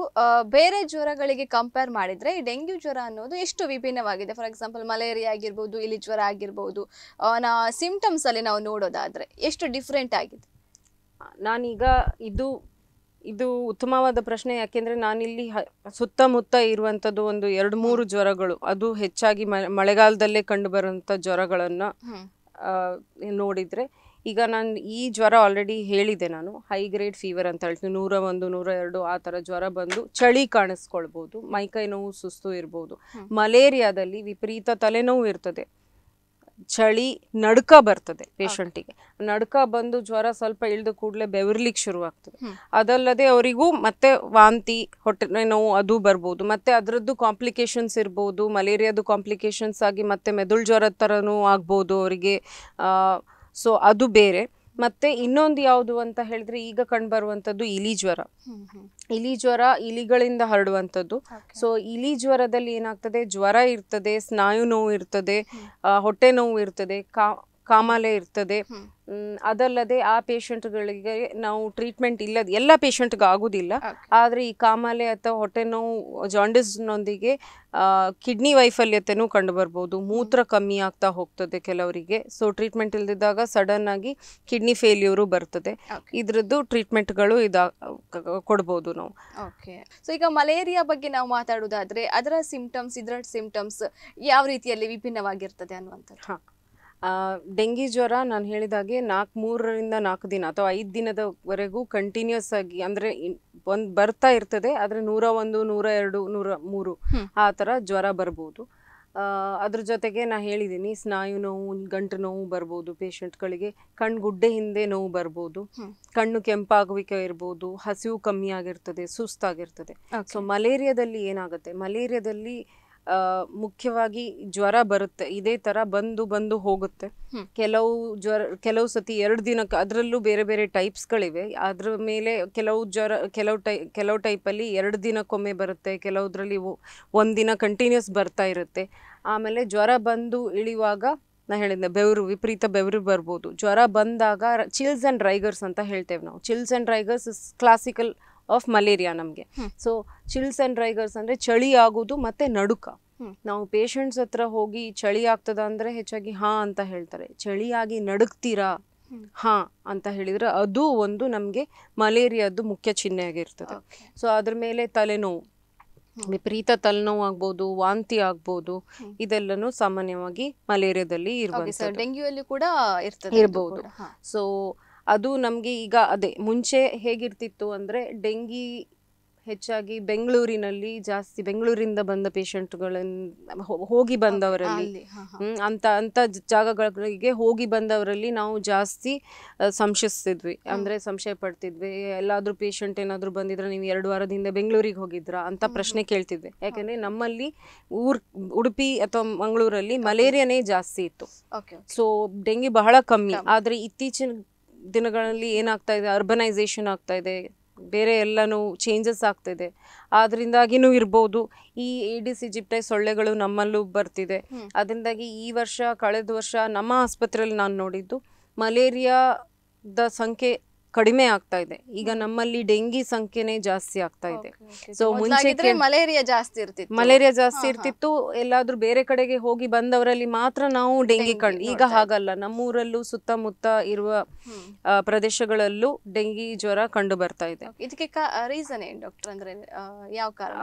ಬೇರೆ ಜ್ವರಗಳಿಗೆ ಕಂಪೇರ್ ಮಾಡಿದ್ರೆ ಈ ಡೆಂಗ್ಯೂ ಜ್ವರ ಅನ್ನೋದು ಎಷ್ಟು ವಿಭಿನ್ನವಾಗಿದೆ. ಫಾರ್ ಎಕ್ಸಾಂಪಲ್ ಮಲೇರಿಯಾ ಆಗಿರ್ಬೋದು ಇಲಿ ಜ್ವರ ಆಗಿರ್ಬೋದು ನಾ ಸಿಂಪ್ಟಮ್ಸ್ ಅಲ್ಲಿ ನಾವು ನೋಡೋದಾದ್ರೆ ಎಷ್ಟು ಡಿಫ್ರೆಂಟ್ ಆಗಿದೆ? ನಾನೀಗ ಇದು ಇದು ಉತ್ತಮವಾದ ಪ್ರಶ್ನೆ. ಯಾಕೆಂದರೆ ನಾನಿಲ್ಲಿ ಸುತ್ತಮುತ್ತ ಇರುವಂಥದ್ದು ಒಂದು ಎರಡು ಮೂರು ಜ್ವರಗಳು. ಅದು ಹೆಚ್ಚಾಗಿ ಮಳೆಗಾಲದಲ್ಲೇ ಕಂಡುಬರುವಂಥ ಜ್ವರಗಳನ್ನು ಜ್ವರಗಳನ್ನ ನೋಡಿದರೆ ಈಗ ನಾನು ಈ ಜ್ವರ ಆಲ್ರೆಡಿ ಹೇಳಿದೆ ನಾನು. ಹೈ ಗ್ರೇಡ್ ಫೀವರ್ ಅಂತ ಹೇಳ್ತೀನಿ. ನೂರ ಒಂದು ನೂರ ಎರಡು ಆ ಥರ ಜ್ವರ ಬಂದು ಚಳಿ ಕಾಣಿಸ್ಕೊಳ್ಬೋದು ಮೈಕೈ ನೋವು ಸುಸ್ತು ಇರ್ಬೋದು. ಮಲೇರಿಯಾದಲ್ಲಿ ವಿಪರೀತ ತಲೆನೋವು ಇರ್ತದೆ. ಚಳಿ ನಡ್ಕ ಬರ್ತದೆ ಪೇಷಂಟಿಗೆ ನಡ್ಕ ಬಂದು ಜ್ವರ ಸ್ವಲ್ಪ ಇಳಿದ ಕೂಡಲೇ ಬೆವರ್ಲಿಕ್ಕೆ ಶುರುವಾಗ್ತದೆ. ಅದಲ್ಲದೆ ಅವರಿಗೂ ಮತ್ತೆ ವಾಂತಿ ಹೊಟ್ಟೆ ನೋವು ಅದು ಬರ್ಬೋದು. ಮತ್ತೆ ಅದರದ್ದು ಕಾಂಪ್ಲಿಕೇಶನ್ಸ್ ಇರ್ಬೋದು ಮಲೇರಿಯಾದು ಕಾಂಪ್ಲಿಕೇಶನ್ಸ್ ಆಗಿ ಮತ್ತೆ ಮೆದುಳು ಜ್ವರದ ಥರನೂ ಆಗ್ಬೋದು ಅವರಿಗೆ. ಸೊ ಅದು ಬೇರೆ. ಮತ್ತೆ ಇನ್ನೊಂದು ಯಾವುದು ಅಂತ ಹೇಳಿದ್ರೆ ಈಗ ಕಂಡುಬರುವಂಥದ್ದು ಇಲಿ ಜ್ವರ. ಇಲಿ ಜ್ವರ ಇಲಿಗಳಿಂದ ಹರಡುವಂಥದ್ದು. ಸೊ ಇಲಿ ಜ್ವರದಲ್ಲಿ ಏನಾಗ್ತದೆ? ಜ್ವರ ಇರ್ತದೆ ಸ್ನಾಯು ನೋವು ಇರ್ತದೆ ಹೊಟ್ಟೆ ನೋವು ಇರ್ತದೆ ಕಾ ಕಾಮಾಲೆ ಇರ್ತದೆ. ಅದಲ್ಲದೆ ಆ ಪೇಷಂಟ್ಗಳಿಗೆ ನಾವು ಟ್ರೀಟ್ಮೆಂಟ್ ಇಲ್ಲದ ಎಲ್ಲ ಪೇಷಂಟ್ಗೆ ಆಗೋದಿಲ್ಲ. ಆದ್ರೆ ಈ ಕಾಮಾಲೆ ಅಥವಾ ಹೊಟ್ಟೆ ನೋವು ಜಾಂಡಿಸ್ನೊಂದಿಗೆ ಕಿಡ್ನಿ ವೈಫಲ್ಯತೆನೂ ಕಂಡು ಬರ್ಬೋದು ಮೂತ್ರ ಕಮ್ಮಿ ಆಗ್ತಾ ಹೋಗ್ತದೆ ಕೆಲವರಿಗೆ. ಸೊ ಟ್ರೀಟ್ಮೆಂಟ್ ಇಲ್ದಿದ್ದಾಗ ಸಡನ್ ಆಗಿ ಕಿಡ್ನಿ ಫೇಲ್ಯೂರು ಬರ್ತದೆ. ಇದ್ರದ್ದು ಟ್ರೀಟ್ಮೆಂಟ್ಗಳು ಇದಾ ಕೊಡ್ಬೋದು ನಾವು. ಓಕೆ ಸೊ ಈಗ ಮಲೇರಿಯಾ ಬಗ್ಗೆ ನಾವು ಮಾತಾಡೋದಾದ್ರೆ ಅದರ ಸಿಂಪ್ಟಮ್ಸ್ ಇದರ ಸಿಂಪ್ಟಮ್ಸ್ ಯಾವ ರೀತಿಯಲ್ಲಿ ವಿಭಿನ್ನವಾಗಿರ್ತದೆ ಅನ್ನುವಂಥದ್ದು? ಹಾಂ. ಡೆಂಗಿ ಜ್ವರ ನಾನು ಹೇಳಿದಾಗೆ ನಾಲ್ಕು ಮೂರರಿಂದ ನಾಲ್ಕು ದಿನ ಅಥವಾ ಐದು ದಿನದವರೆಗೂ ಕಂಟಿನ್ಯೂಸ್ ಆಗಿ ಅಂದರೆ ಒಂದು ಬರ್ತಾ ಇರ್ತದೆ ಆದರೆ ನೂರ ಒಂದು ನೂರ ಎರಡು ನೂರ ಮೂರು ಆ ಥರ ಜ್ವರ ಬರ್ಬೋದು. ಆ, ಅದ್ರ ಜೊತೆಗೆ ನಾ ಹೇಳಿದ್ದೀನಿ ಸ್ನಾಯು ನೋವು ಗಂಟು ನೋವು ಬರ್ಬೋದು ಪೇಷಂಟ್ಗಳಿಗೆ ಕಣ್ಣು ಗುಡ್ಡೆ ಹಿಂದೆ ನೋವು ಬರ್ಬೋದು. ಕಣ್ಣು ಕೆಂಪಾಗುವಿಕೆ ಇರ್ಬೋದು ಹಸಿವು ಕಮ್ಮಿ ಆಗಿರ್ತದೆ ಸುಸ್ತಾಗಿರ್ತದೆ. ಸೊ ಮಲೇರಿಯಾದಲ್ಲಿ ಏನಾಗುತ್ತೆ? ಮಲೇರಿಯಾದಲ್ಲಿ ಮುಖ್ಯವಾಗಿ ಜ್ವರ ಬರುತ್ತೆ. ಇದೇ ತರ ಬಂದು ಬಂದು ಹೋಗುತ್ತೆ. ಕೆಲವು ಜ್ವರ ಕೆಲವು ಸತಿ ಎರಡು ದಿನಕ್ಕೆ ಅದರಲ್ಲೂ ಬೇರೆ ಬೇರೆ ಟೈಪ್ಸ್ಗಳಿವೆ ಅದ್ರ ಮೇಲೆ ಕೆಲವು ಜ್ವರ ಕೆಲವು ಟೈ ಕೆಲವು ಟೈಪಲ್ಲಿ ಎರಡು ದಿನಕ್ಕೊಮ್ಮೆ ಬರುತ್ತೆ. ಕೆಲವುದ್ರಲ್ಲಿ ಒಂದು ದಿನ ಕಂಟಿನ್ಯೂಸ್ ಬರ್ತಾ ಇರುತ್ತೆ. ಆಮೇಲೆ ಜ್ವರ ಬಂದು ಇಳಿಯುವಾಗ ನಾ ಹೇಳಿದ್ದೆ ಬೆವರು ವಿಪರೀತ ಬೆವರು ಬರ್ಬೋದು. ಜ್ವರ ಬಂದಾಗ ಚಿಲ್ಸ್ ಆ್ಯಂಡ್ ರೈಗರ್ಸ್ ಅಂತ ಹೇಳ್ತೇವೆ ನಾವು. Chills and rigors is classical of malaria ನಮಗೆ. ಸೊ ಚಿಲ್ಸ್ ಆ್ಯಂಡ್ ರೈಗರ್ಸ್ ಅಂದರೆ ಚಳಿ ಆಗೋದು ಮತ್ತು ನಡುಕ. ನಾವು ಪೇಷಂಟ್ಸ್ ಹತ್ರ ಹೋಗಿ ಚಳಿ ಆಗ್ತದ ಅಂದರೆ ಹೆಚ್ಚಾಗಿ ಹಾ ಅಂತ ಹೇಳ್ತಾರೆ. ಚಳಿಯಾಗಿ ನಡುಕ್ತೀರಾ. ಹಾ ಅಂತ ಹೇಳಿದ್ರೆ ಅದು ಒಂದು ನಮಗೆ ಮಲೇರಿಯಾದ್ದು ಮುಖ್ಯ ಚಿಹ್ನೆ ಆಗಿರ್ತದೆ. ಸೊ ಅದ್ರ ಮೇಲೆ ತಲೆನೋವು ವಿಪರೀತ ತಲೆನೋವು ಆಗ್ಬೋದು ವಾಂತಿ ಆಗ್ಬೋದು. ಇದೆಲ್ಲನೂ ಸಾಮಾನ್ಯವಾಗಿ ಮಲೇರಿಯಾದಲ್ಲಿ ಇರ್ಬೋದು ಡೆಂಗ್ಯೂ ಅಲ್ಲಿ ಕೂಡ ಇರ್ತದೆ ಇರ್ಬೋದು. ಸೊ ಅದು ನಮಗೆ ಈಗ ಅದೇ ಮುಂಚೆ ಹೇಗಿರ್ತಿತ್ತು ಅಂದರೆ ಡೆಂಗಿ ಹೆಚ್ಚಾಗಿ ಬೆಂಗಳೂರಿನಲ್ಲಿ ಜಾಸ್ತಿ ಬೆಂಗಳೂರಿಂದ ಬಂದ ಪೇಷಂಟ್ಗಳನ್ನ ಹೋಗಿ ಬಂದವರಲ್ಲಿ. ಅಂತ ಅಂತ ಜಾಗಗಳಿಗೆ ಹೋಗಿ ಬಂದವರಲ್ಲಿ ನಾವು ಜಾಸ್ತಿ ಸಂಶಯಿಸ್ತಿದ್ವಿ. ಅಂದ್ರೆ ಸಂಶಯ ಪಡ್ತಿದ್ವಿ. ಎಲ್ಲಾದ್ರೂ ಪೇಷಂಟ್ ಏನಾದ್ರೂ ಬಂದಿದ್ರೆ ನೀವು ಎರಡು ವಾರದಿಂದ ಬೆಂಗಳೂರಿಗೆ ಹೋಗಿದ್ರಾ ಅಂತ ಪ್ರಶ್ನೆ ಕೇಳ್ತಿದ್ವಿ. ಯಾಕಂದ್ರೆ ನಮ್ಮಲ್ಲಿ ಊರ್ ಉಡುಪಿ ಅಥವಾ ಮಂಗಳೂರಲ್ಲಿ ಮಲೇರಿಯಾನೇ ಜಾಸ್ತಿ ಇತ್ತು. ಸೊ ಡೆಂಗಿ ಬಹಳ ಕಮ್ಮಿ. ಆದ್ರೆ ಇತ್ತೀಚಿನ ದಿನಗಳಲ್ಲಿ ಏನಾಗ್ತಾ ಇದೆ ಅರ್ಬನೈಸೇಷನ್ ಆಗ್ತಾ ಇದೆ ಬೇರೆ ಎಲ್ಲನೂ ಚೇಂಜಸ್ ಆಗ್ತಿದೆ ಆದ್ರಿಂದಾಗಿನೂ ಇರ್ಬೋದು. ಈ ಏಡಿಸ್ ಇಜಿಪ್ಟೈ ಸೊಳ್ಳೆಗಳು ನಮ್ಮಲ್ಲೂ ಬರ್ತಿದೆ. ಅದರಿಂದಾಗಿ ಈ ವರ್ಷ ಕಳೆದ ವರ್ಷ ನಮ್ಮ ಆಸ್ಪತ್ರೆಯಲ್ಲಿ ನಾನು ನೋಡಿದ್ದು ಮಲೇರಿಯಾದ ಸಂಖ್ಯೆ ಕಡಿಮೆ ಆಗ್ತಾ ಇದೆ. ಈಗ ನಮ್ಮಲ್ಲಿ ಡೆಂಗಿ ಸಂಖ್ಯೆನೇ ಜಾಸ್ತಿ ಆಗ್ತಾ ಇದೆ. ಸೊ. ಮುಂಚೆ ಮಲೇರಿಯಾ ಜಾಸ್ತಿ ಇರ್ತಿತ್ತು. ಮಲೇರಿಯಾ ಜಾಸ್ತಿ. ಇರ್ತಿತ್ತು. ಎಲ್ಲಾದ್ರೂ ಬೇರೆ ಕಡೆಗೆ ಹೋಗಿ ಬಂದವರಲ್ಲಿ ಮಾತ್ರ ನಾವು ಡೆಂಗಿ ಕಂಡ್ ಈಗ ಹಾಗಲ್ಲ. ನಮ್ಮೂರಲ್ಲೂ ಸುತ್ತಮುತ್ತ ಇರುವ ಪ್ರದೇಶಗಳಲ್ಲೂ ಡೆಂಗಿ ಜ್ವರ ಕಂಡು ಬರ್ತಾ ಇದೆ. ಇದಕ್ಕೆ ರೀಸನ್ ಏನ್ ಡಾಕ್ಟರ್ ಅಂದ್ರೆ ಯಾವ ಕಾರಣ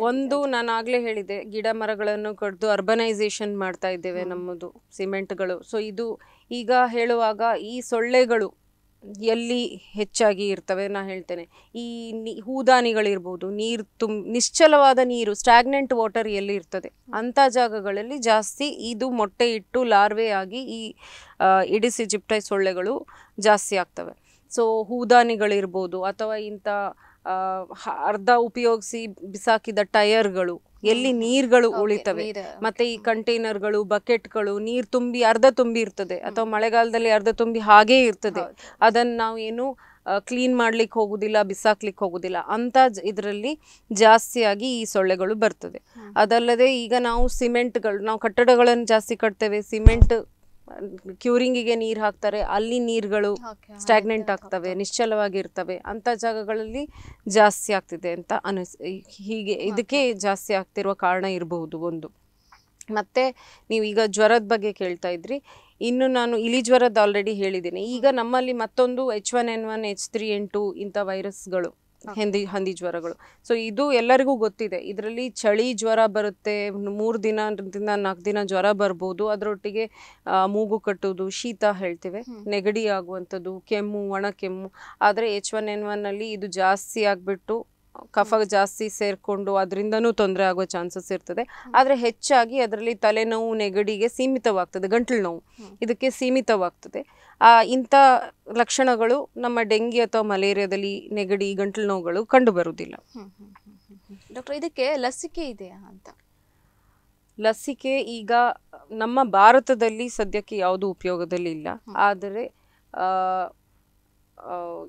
ಒಂದು ನಾನು ಆಗ್ಲೇ ಹೇಳಿದೆ ಗಿಡ ಮರಗಳನ್ನು ಕಡ್ದು ಅರ್ಬನೈಸೇಷನ್ ಮಾಡ್ತಾ ಇದ್ದೇವೆ ನಮ್ಮದು ಸಿಮೆಂಟ್ಗಳು ಸೊ ಇದು ಈಗ ಹೇಳುವಾಗ ಈ ಸೊಳ್ಳೆಗಳು ಎಲ್ಲಿ ಹೆಚ್ಚಾಗಿ ಇರ್ತವೆ ನಾನು ಹೇಳ್ತೇನೆ. ಈ ನಿ, ಹೂದಾನಿಗಳಿರ್ಬೋದು, ನೀರು ತುಂ ನಿಶ್ಚಲವಾದ ನೀರು ಸ್ಟ್ಯಾಗ್ನೆಂಟ್ ವಾಟರ್ ಎಲ್ಲಿ ಇರ್ತದೆ? ಅಂಥ ಜಾಗಗಳಲ್ಲಿ ಜಾಸ್ತಿ ಇದು ಮೊಟ್ಟೆ ಇಟ್ಟು ಲಾರ್ವೆ ಆಗಿ ಈ ಇಡಿಸಿ ಜಿಪ್ಟೈ ಸೊಳ್ಳೆಗಳು ಜಾಸ್ತಿ ಆಗ್ತವೆ. ಸೊ ಹೂದಾನಿಗಳಿರ್ಬೋದು ಅಥವಾ ಇಂಥ ಅರ್ಧ ಉಪಯೋಗಿಸಿ ಬಿಸಾಕಿದ ಟಯರ್ಗಳು ಎಲ್ಲಿ ನೀರ್ಗಳು ಉಳಿತವೆ. ಮತ್ತೆ ಈ ಕಂಟೈನರ್ಗಳು ಬಕೆಟ್ಗಳು ನೀರ್ ತುಂಬಿ ಅರ್ಧ ತುಂಬಿ ಇರ್ತದೆ. ಅಥವಾ ಮಳೆಗಾಲದಲ್ಲಿ ಅರ್ಧ ತುಂಬಿ ಹಾಗೇ ಇರ್ತದೆ. ಅದನ್ನ ನಾವು ಏನು ಕ್ಲೀನ್ ಮಾಡ್ಲಿಕ್ಕೆ ಹೋಗುದಿಲ್ಲ ಬಿಸಾಕ್ಲಿಕ್ಕೆ ಹೋಗುದಿಲ್ಲ. ಅಂತ ಇದರಲ್ಲಿ ಜಾಸ್ತಿಯಾಗಿ ಈ ಸೊಳ್ಳೆಗಳು ಬರ್ತದೆ. ಅದಲ್ಲದೆ ಈಗ ನಾವು ಸಿಮೆಂಟ್ಗಳು ನಾವು ಕಟ್ಟಡಗಳನ್ನು ಜಾಸ್ತಿ ಕಟ್ತೇವೆ. ಸಿಮೆಂಟ್ ಕ್ಯೂರಿಂಗಿಗೆ ನೀರು ಹಾಕ್ತಾರೆ ಅಲ್ಲಿ ನೀರುಗಳು ಸ್ಟ್ಯಾಗ್ನೆಂಟ್ ಸ್ಟಾಗ್ನೆಂಟ್ ಆಗ್ತವೆ. ನಿಶ್ಚಲವಾಗಿರ್ತವೆ. ಅಂತ ಜಾಗಗಳಲ್ಲಿ ಜಾಸ್ತಿ ಆಗ್ತಿದೆ ಅಂತ ಅನಿಸ್ ಹೀಗೆ ಇದಕ್ಕೆ ಜಾಸ್ತಿ ಆಗ್ತಿರುವ ಕಾರಣ ಇರಬಹುದು ಒಂದು. ಮತ್ತೆ ನೀವು ಈಗ ಜ್ವರದ ಬಗ್ಗೆ ಕೇಳ್ತಾ ಇದ್ರಿ. ಇನ್ನು ನಾನು ಇಲಿ ಜ್ವರದ ಆಲ್ರೆಡಿ ಹೇಳಿದ್ದೀನಿ. ಈಗ ನಮ್ಮಲ್ಲಿ ಮತ್ತೊಂದು H one N one H three N two ಇಂಥ ವೈರಸ್ಗಳು ಹಂದಿ ಹಂದಿ ಜ್ವರಗಳು. ಸೊ ಇದು ಎಲ್ಲರಿಗೂ ಗೊತ್ತಿದೆ. ಇದರಲ್ಲಿ ಚಳಿ ಜ್ವರ ಬರುತ್ತೆ ಮೂರು ದಿನದಿಂದ ನಾಲ್ಕು ದಿನ ಜ್ವರ ಬರ್ಬೋದು. ಅದರೊಟ್ಟಿಗೆ ಮೂಗು ಕಟ್ಟೋದು ಶೀತ ಹೇಳ್ತೇವೆ. ನೆಗಡಿ ಆಗುವಂಥದ್ದು ಕೆಮ್ಮು ಒಣ ಕೆಮ್ಮು. ಆದರೆ ಎಚ್ ಒನ್ ಎನ್ ಒನ್ನಲ್ಲಿ ಇದು ಜಾಸ್ತಿ ಆಗಿಬಿಟ್ಟು ಕಫ ಜಾಸ್ತಿ ಸೇರಿಕೊಂಡು ಅದರಿಂದನೂ ತೊಂದರೆ ಆಗೋ ಚಾನ್ಸಸ್ ಇರ್ತದೆ. ಆದರೆ ಹೆಚ್ಚಾಗಿ ಅದರಲ್ಲಿ ತಲೆನೋವು ನೆಗಡಿಗೆ ಸೀಮಿತವಾಗ್ತದೆ ಗಂಟಲು ನೋವು. ಇದಕ್ಕೆ ಸೀಮಿತವಾಗ್ತದೆ. ಆ ಇಂಥ ಲಕ್ಷಣಗಳು ನಮ್ಮ ಡೆಂಗಿ ಅಥವಾ ಮಲೇರಿಯಾದಲ್ಲಿ ನೆಗಡಿ ಗಂಟಲು ನೋವುಗಳು ಕಂಡು ಬರುವುದಿಲ್ಲ. ಡಾಕ್ಟರ್ ಇದಕ್ಕೆ ಲಸಿಕೆ ಇದೆಯಾ ಅಂತ? ಲಸಿಕೆ ಈಗ ನಮ್ಮ ಭಾರತದಲ್ಲಿ ಸದ್ಯಕ್ಕೆ ಯಾವುದು ಉಪಯೋಗದಲ್ಲಿ ಇಲ್ಲ. ಆದರೆ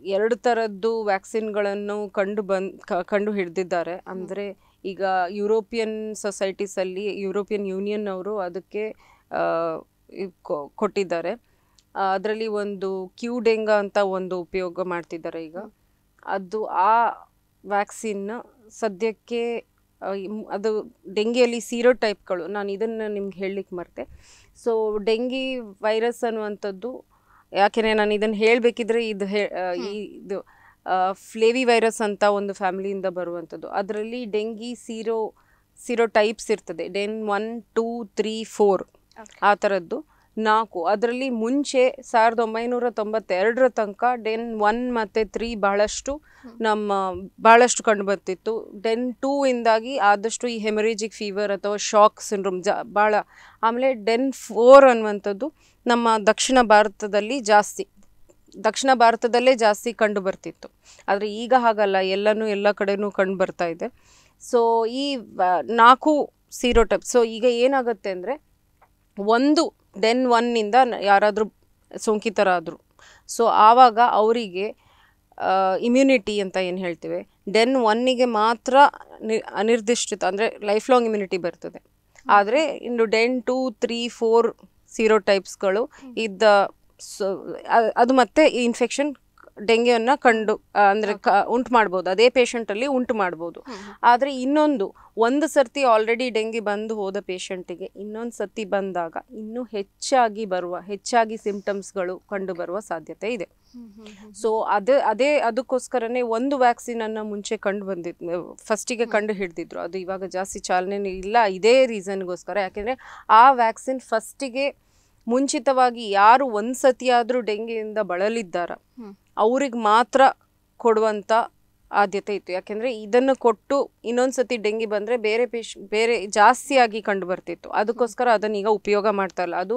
ಎರಡು ಥರದ್ದು ವ್ಯಾಕ್ಸಿನ್ಗಳನ್ನು ಕಂಡು ಬಂದ್ ಕಂಡು ಹಿಡಿದಿದ್ದಾರೆ. ಅಂದರೆ ಈಗ ಯುರೋಪಿಯನ್ ಸೊಸೈಟೀಸಲ್ಲಿ, ಯುರೋಪಿಯನ್ ಯೂನಿಯನ್ ಅವರು ಅದಕ್ಕೆ ಕೊಟ್ಟಿದ್ದಾರೆ. ಅದರಲ್ಲಿ ಒಂದು ಕ್ಯೂಡೆಂಗ ಅಂತ ಒಂದು ಉಪಯೋಗ ಮಾಡ್ತಿದ್ದಾರೆ ಈಗ. ಅದು ಆ ವ್ಯಾಕ್ಸಿನ್ ಸದ್ಯಕ್ಕೆ ಅದು ಡೆಂಗಿಯಲ್ಲಿ ಸೀರೋ ಟೈಪ್ಗಳು. ನಾನು ಇದನ್ನು ನಿಮ್ಗೆ ಹೇಳಲಿಕ್ಕೆ ಮರ್ತೆ. ಸೊ, ಡೆಂಗಿ ವೈರಸ್ ಅನ್ನುವಂಥದ್ದು ಯಾಕೆಂದರೆ ನಾನು ಇದನ್ನು ಹೇಳಬೇಕಿದ್ರೆ ಇದು ಹೇ ಈ ಇದು ಫ್ಲೇವಿ ವೈರಸ್ ಅಂತ ಒಂದು ಫ್ಯಾಮಿಲಿಯಿಂದ ಬರುವಂಥದ್ದು. ಅದರಲ್ಲಿ ಡೆಂಗಿ ಸೀರೋ ಸೀರೋ ಟೈಪ್ಸ್ ಇರ್ತದೆ. DEN one two three four. ಆ ಥರದ್ದು ನಾಲ್ಕು. ಅದರಲ್ಲಿ ಮುಂಚೆ ಸಾವಿರದ ಒಂಬೈನೂರ ತೊಂಬತ್ತೆರಡರ ತನಕ ಡೆನ್ ಒನ್ ಮತ್ತು ತ್ರೀ ಬಹಳಷ್ಟು ನಮ್ಮ ಭಾಳಷ್ಟು ಕಂಡು ಬರ್ತಿತ್ತು. ಡೆನ್ ಟೂ ಇಂದಾಗಿ ಆದಷ್ಟು ಈ ಹೆಮರೇಜಿಕ್ ಫೀವರ್ ಅಥವಾ ಶಾಕ್ ಸಿಂಡ್ರೋಮ್ ಜಾ ಭಾಳ ಆಮೇಲೆ ಡೆನ್ ಫೋರ್ ಅನ್ನುವಂಥದ್ದು ನಮ್ಮ ದಕ್ಷಿಣ ಭಾರತದಲ್ಲಿ ಜಾಸ್ತಿ ದಕ್ಷಿಣ ಭಾರತದಲ್ಲೇ ಜಾಸ್ತಿ ಕಂಡು ಬರ್ತಿತ್ತು. ಆದರೆ ಈಗ ಹಾಗಲ್ಲ ಎಲ್ಲನೂ ಎಲ್ಲ ಕಡೆಯೂ ಕಂಡು ಬರ್ತಾ ಇದೆ. ಸೊ ಈ ನಾಲ್ಕು ಸೀರೋಟೈಪ್ ಸೊ ಈಗ ಏನಾಗುತ್ತೆ ಅಂದರೆ ಒಂದು ಡೆನ್ ಒನ್ನಿಂದ ಯಾರಾದರೂ ಸೋಂಕಿತರಾದರು. ಸೊ ಆವಾಗ ಅವರಿಗೆ ಇಮ್ಯುನಿಟಿ ಅಂತ ಏನು ಹೇಳ್ತೇವೆ ಡೆನ್ ಒನ್ನಿಗೆ ಮಾತ್ರ ನಿ, ಅನಿರ್ದಿಷ್ಟಿತ, ಅಂದರೆ ಲೈಫ್ ಲಾಂಗ್ ಇಮ್ಯುನಿಟಿ ಬರ್ತದೆ. ಆದರೆ ಇನ್ನು DEN two three four sero ಟೈಪ್ಸ್ಗಳು ಇದ್ದ ಸೊ ಅದು ಮತ್ತೆ ಇನ್ಫೆಕ್ಷನ್ ಡೆಂಗ್ಯೂನ ಕಂಡು ಅಂದರೆ ಕ ಉಂಟು ಮಾಡ್ಬೋದು. ಅದೇ ಪೇಷಂಟಲ್ಲಿ ಉಂಟು ಮಾಡ್ಬೋದು. ಆದರೆ ಇನ್ನೊಂದು ಒಂದು ಸರ್ತಿ ಆಲ್ರೆಡಿ ಡೆಂಗಿ ಬಂದು ಹೋದ ಪೇಷಂಟಿಗೆ ಇನ್ನೊಂದು ಸರ್ತಿ ಬಂದಾಗ ಇನ್ನೂ ಹೆಚ್ಚಾಗಿ ಬರುವ ಹೆಚ್ಚಾಗಿ ಸಿಂಪ್ಟಮ್ಸ್ಗಳು ಕಂಡು ಬರುವ ಸಾಧ್ಯತೆ ಇದೆ. ಸೊ ಅದೇ ಅದೇ ಅದಕ್ಕೋಸ್ಕರನೇ ಒಂದು ವ್ಯಾಕ್ಸಿನನ್ನು ಮುಂಚೆ ಕಂಡು ಬಂದಿದ್ದು ಫಸ್ಟಿಗೆ ಕಂಡು ಹಿಡಿದಿದ್ರು. ಅದು ಇವಾಗ ಜಾಸ್ತಿ ಚಾಲನೆ ಇಲ್ಲ ಇದೇ ರೀಸನ್ಗೋಸ್ಕರ ಯಾಕೆಂದರೆ ಆ ವ್ಯಾಕ್ಸಿನ್ ಫಸ್ಟಿಗೆ ಮುಂಚಿತವಾಗಿ ಯಾರು ಒಂದು ಸತಿಯಾದರೂ ಡೆಂಗಿಯಿಂದ ಬಳಲಿದ್ದಾರ. ಅವ್ರಿಗೆ ಮಾತ್ರ ಕೊಡುವಂಥ ಆದ್ಯತೆ ಇತ್ತು. ಯಾಕೆಂದರೆ ಇದನ್ನು ಕೊಟ್ಟು ಇನ್ನೊಂದು ಸತಿ ಡೆಂಗಿ ಬಂದರೆ ಬೇರೆ ಪೇಶ್ ಬೇರೆ ಜಾಸ್ತಿಯಾಗಿ ಕಂಡು ಬರ್ತಿತ್ತು ಅದಕ್ಕೋಸ್ಕರ ಅದನ್ನ ಈಗ ಉಪಯೋಗ ಮಾಡ್ತಾ ಇಲ್ಲ. ಅದು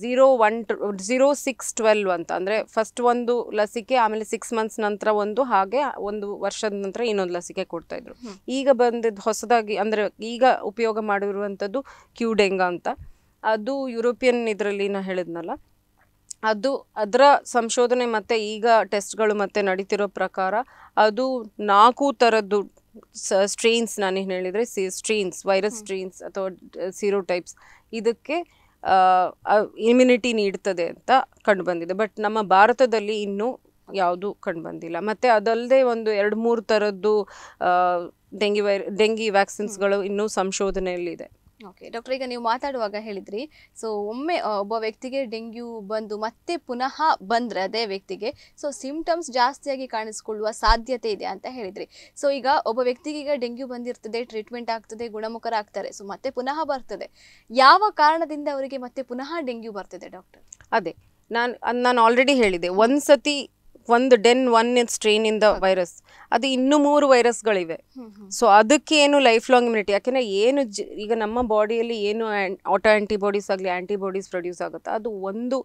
zero one zero six twelve ಅಂತ. ಅಂದರೆ ಫಸ್ಟ್ ಒಂದು ಲಸಿಕೆ ಆಮೇಲೆ ಸಿಕ್ಸ್ ಮಂತ್ಸ್ ನಂತರ ಒಂದು ಹಾಗೆ ಒಂದು ವರ್ಷದ ನಂತರ ಇನ್ನೊಂದು ಲಸಿಕೆ ಕೊಡ್ತಾಯಿದ್ರು ಈಗ ಬಂದಿದ್ದು ಹೊಸದಾಗಿ ಅಂದರೆ ಈಗ ಉಪಯೋಗ ಮಾಡಿರುವಂಥದ್ದು ಕ್ಯೂಡೆಂಗ ಅಂತ. ಅದು ಯುರೋಪಿಯನ್ ಇದರಲ್ಲಿ ನಾನು ಹೇಳಿದ್ನಲ್ಲ. ಅದು ಅದರ ಸಂಶೋಧನೆ ಮತ್ತು ಈಗ ಟೆಸ್ಟ್ಗಳು ಮತ್ತು ನಡೀತಿರೋ ಪ್ರಕಾರ ಅದು ನಾಲ್ಕು ಥರದ್ದು ಸ್ಟ್ರೈನ್ಸ್ ನಾನೇನು ಹೇಳಿದರೆ ಸಿ ಸ್ಟ್ರೈನ್ಸ್ ವೈರಸ್ ಸ್ಟ್ರೈನ್ಸ್ ಅಥವಾ ಸೀರೋಟೈಪ್ಸ್. ಇದಕ್ಕೆ ಇಮ್ಯುನಿಟಿ ನೀಡ್ತದೆ ಅಂತ ಕಂಡುಬಂದಿದೆ. ಬಟ್ ನಮ್ಮ ಭಾರತದಲ್ಲಿ ಇನ್ನೂ ಯಾವುದು ಕಂಡು ಬಂದಿಲ್ಲ ಮತ್ತು ಅದಲ್ಲದೆ ಒಂದು ಎರಡು ಮೂರು ಥರದ್ದು ಡೆಂಗಿ ವೈರ್ ಡೆಂಗಿ ವ್ಯಾಕ್ಸಿನ್ಸ್ಗಳು ಇನ್ನೂ ಸಂಶೋಧನೆಯಲ್ಲಿದೆ. ಓಕೆ ಡಾಕ್ಟರ್ ಈಗ ನೀವು ಮಾತಾಡುವಾಗ ಹೇಳಿದ್ರಿ ಸೊ ಒಮ್ಮೆ ಒಬ್ಬ ವ್ಯಕ್ತಿಗೆ ಡೆಂಗ್ಯೂ ಬಂದು ಮತ್ತೆ ಪುನಃ ಬಂದ್ರೆ ಅದೇ ವ್ಯಕ್ತಿಗೆ ಸೊ ಸಿಂಪ್ಟಮ್ಸ್ ಜಾಸ್ತಿಯಾಗಿ ಕಾಣಿಸ್ಕೊಳ್ಳುವ ಸಾಧ್ಯತೆ ಇದೆ ಅಂತ ಹೇಳಿದ್ರಿ. ಸೊ ಈಗ ಒಬ್ಬ ವ್ಯಕ್ತಿಗೆ ಈಗ ಡೆಂಗ್ಯೂ ಬಂದಿರ್ತದೆ ಟ್ರೀಟ್ಮೆಂಟ್ ಆಗ್ತದೆ, ಗುಣಮುಖರಾಗ್ತಾರೆ ಸೊ ಮತ್ತೆ ಪುನಃ ಬರ್ತದೆ. ಯಾವ ಕಾರಣದಿಂದ ಅವರಿಗೆ ಮತ್ತೆ ಪುನಃ ಡೆಂಗ್ಯೂ ಬರ್ತದೆ ಡಾಕ್ಟರ್ ಅದೇ, ನಾನು ನಾನು ಆಲ್ರೆಡಿ ಹೇಳಿದೆ ಒಂದು ಸತಿ ಒಂದು ಡೆನ್ ಒನ್ ಸ್ಟ್ರೈನಿಂದ ವೈರಸ್ ಅದು ಇನ್ನೂ ಮೂರು ವೈರಸ್ಗಳಿವೆ ಸೊ ಅದಕ್ಕೆ ಏನು ಲೈಫ್ ಲಾಂಗ್ ಇಮ್ಯುನಿಟಿ ಯಾಕೆಂದರೆ ಏನು ಜ ಈಗ ನಮ್ಮ ಬಾಡಿಯಲ್ಲಿ ಏನು ಆಟೋ ಆ್ಯಂಟಿಬಾಡೀಸ್ ಆಗಲಿ ಆ್ಯಂಟಿಬಾಡೀಸ್ ಪ್ರೊಡ್ಯೂಸ್ ಆಗುತ್ತೆ ಅದು ಒಂದು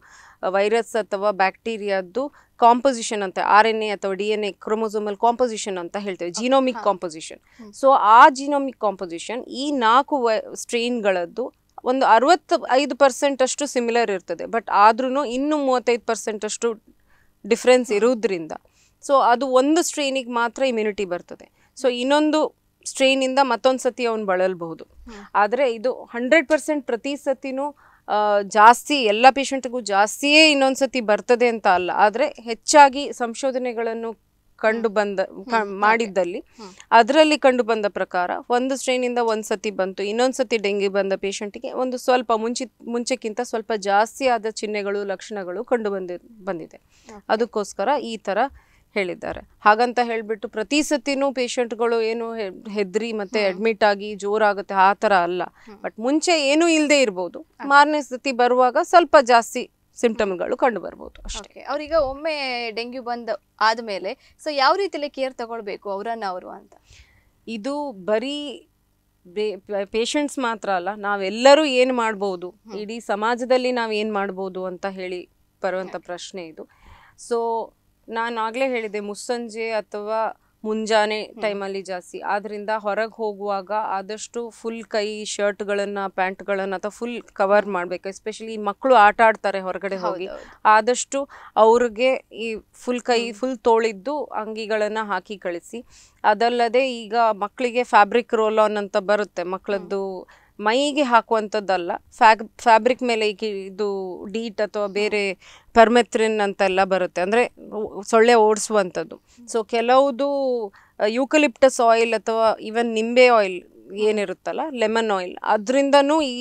ವೈರಸ್ ಅಥವಾ ಬ್ಯಾಕ್ಟೀರಿಯಾದ್ದು ಕಾಂಪೊಸಿಷನ್ ಅಂತ ಆರ್ ಎನ್ ಎ ಅಥವಾ D N A chromosomal composition ಅಂತ ಹೇಳ್ತೇವೆ ಜೀನೋಮಿಕ್ ಕಾಂಪೋಸಿಷನ್ ಕಾಂಪೊಸಿಷನ್ ಸೊ ಆ ಜೀನೋಮಿಕ್ ಕಾಂಪೊಸಿಷನ್ ಈ ನಾಲ್ಕು ವೈ ಸ್ಟ್ರೈನ್ಗಳದ್ದು ಒಂದು ಅರವತ್ತು ಐದು ಪರ್ಸೆಂಟ್ ಅಷ್ಟು ಸಿಮಿಲರ್ ಇರ್ತದೆ. ಬಟ್ ಆದ್ರೂ ಇನ್ನು ಮೂವತ್ತೈದು ಪರ್ಸೆಂಟ್ ಅಷ್ಟು ಡಿಫ್ರೆನ್ಸ್ ಇರೋದ್ರಿಂದ. ಸೊ ಅದು ಒಂದು ಸ್ಟ್ರೈನಿಗೆ ಮಾತ್ರ ಇಮ್ಯುನಿಟಿ ಬರ್ತದೆ. ಸೊ ಇನ್ನೊಂದು ಸ್ಟ್ರೈನಿಂದ ಮತ್ತೊಂದು ಸತಿ ಅವ್ನು ಬಳಲ್ಬಹುದು. ಆದರೆ ಇದು ಹಂಡ್ರೆಡ್ ಪರ್ಸೆಂಟ್ ಪ್ರತಿ ಸತಿನೂ ಜಾಸ್ತಿ ಎಲ್ಲ ಪೇಷಂಟ್ಗೂ ಜಾಸ್ತಿಯೇ ಇನ್ನೊಂದು ಸತಿ ಬರ್ತದೆ ಅಂತ ಅಲ್ಲ. ಆದರೆ ಹೆಚ್ಚಾಗಿ ಸಂಶೋಧನೆಗಳನ್ನು ಕಂಡು ಬಂದ ಮಾಡಿದ್ದಲ್ಲಿ. ಅದರಲ್ಲಿ ಕಂಡು ಬಂದ ಪ್ರಕಾರ ಒಂದು ಸ್ಟ್ರೈನಿಂದ ಒಂದು ಸತಿ ಬಂತು ಇನ್ನೊಂದು ಸತಿ ಡೆಂಗಿ ಬಂದ ಪೇಷಂಟಿಗೆ ಒಂದು ಸ್ವಲ್ಪ ಮುಂಚೆ ಮುಂಚೆಕ್ಕಿಂತ ಸ್ವಲ್ಪ ಜಾಸ್ತಿ ಆದ ಚಿಹ್ನೆಗಳು ಲಕ್ಷಣಗಳು ಕಂಡು ಬಂದಿ ಬಂದಿದೆ. ಅದಕ್ಕೋಸ್ಕರ ಈ ತರ ಹೇಳಿದ್ದಾರೆ. ಹಾಗಂತ ಹೇಳಿಬಿಟ್ಟು ಪ್ರತಿ ಸತಿನೂ ಪೇಷಂಟ್ಗಳು ಏನು ಹೆದ್ರಿ ಮತ್ತೆ. ಅಡ್ಮಿಟ್ ಆಗಿ ಜೋರಾಗುತ್ತೆ ಆ ಥರ ಅಲ್ಲ. ಬಟ್ ಮುಂಚೆ ಏನೂ ಇಲ್ಲದೆ ಇರ್ಬೋದು. ಮಾರನೇ ಸತಿ ಬರುವಾಗ ಸ್ವಲ್ಪ ಜಾಸ್ತಿ ಸಿಂಪ್ಟಮ್ಗಳು ಕಂಡು ಬರ್ಬೋದು ಅಷ್ಟೇ. ಅವ್ರೀಗ ಒಮ್ಮೆ ಡೆಂಗ್ಯೂ ಬಂದ ಆದ್ಮೇಲೆ ಸೊ ಯಾವ ರೀತಿಯಲ್ಲಿ ಕೇರ್ ತಗೊಳ್ಬೇಕು ಅವರನ್ನು ಅವರು ಅಂತ? ಇದು ಬರೀ ಪೇಷಂಟ್ಸ್ ಮಾತ್ರ ಅಲ್ಲ ನಾವೆಲ್ಲರೂ ಏನು ಮಾಡ್ಬೋದು. ಇಡೀ ಸಮಾಜದಲ್ಲಿ ನಾವು ಏನು ಮಾಡ್ಬೋದು ಅಂತ ಹೇಳಿ ಬರುವಂಥ ಪ್ರಶ್ನೆ ಇದು. ಸೊ ನಾನು ಆಗಲೇ ಹೇಳಿದೆ ಮುಸ್ಸಂಜೆ ಅಥವಾ ಮುಂಜಾನೆ ಟೈಮಲ್ಲಿ ಜಾಸ್ತಿ. ಆದ್ರಿಂದ ಹೊರಗೆ ಹೋಗುವಾಗ ಆದಷ್ಟು ಫುಲ್ ಕೈ ಶರ್ಟ್ಗಳನ್ನು ಪ್ಯಾಂಟ್ಗಳನ್ನು ಅಥವಾ ಫುಲ್ ಕವರ್ ಮಾಡಬೇಕು. ಎಸ್ಪೆಷಲಿ ಮಕ್ಕಳು ಆಟ ಆಡ್ತಾರೆ ಹೊರಗಡೆ ಹೋಗಿ. ಆದಷ್ಟು ಅವ್ರಿಗೆ ಈ ಫುಲ್ ಕೈ ಫುಲ್ ತೋಳಿದ್ದು ಅಂಗಿಗಳನ್ನು ಹಾಕಿ ಕಳಿಸಿ. ಅದಲ್ಲದೆ ಈಗ ಮಕ್ಕಳಿಗೆ ಫ್ಯಾಬ್ರಿಕ್ ರೋಲ್ ಆನ್ ಅಂತ ಬರುತ್ತೆ. ಮಕ್ಕಳದ್ದು ಮೈಗೆ ಹಾಕುವಂಥದ್ದಲ್ಲ. ಫ್ಯಾಗ್ ಫ್ಯಾಬ್ರಿಕ್ ಮೇಲೆ ಈಗ ಇದು ಡೀಟ್ ಅಥವಾ ಬೇರೆ ಪರ್ಮೆತ್ರಿನ್ ಅಂತೆಲ್ಲ ಬರುತ್ತೆ. ಅಂದರೆ ಸೊಳ್ಳೆ ಓಡಿಸುವಂಥದ್ದು. ಸೊ ಕೆಲವುದು ಯೂಕಲಿಪ್ಟಸ್ ಆಯಿಲ್ ಅಥವಾ ಈವನ್ ನಿಂಬೆ ಆಯಿಲ್ ಏನಿರುತ್ತಲ್ಲ ಲೆಮನ್ ಆಯಿಲ್ ಅದರಿಂದನೂ ಈ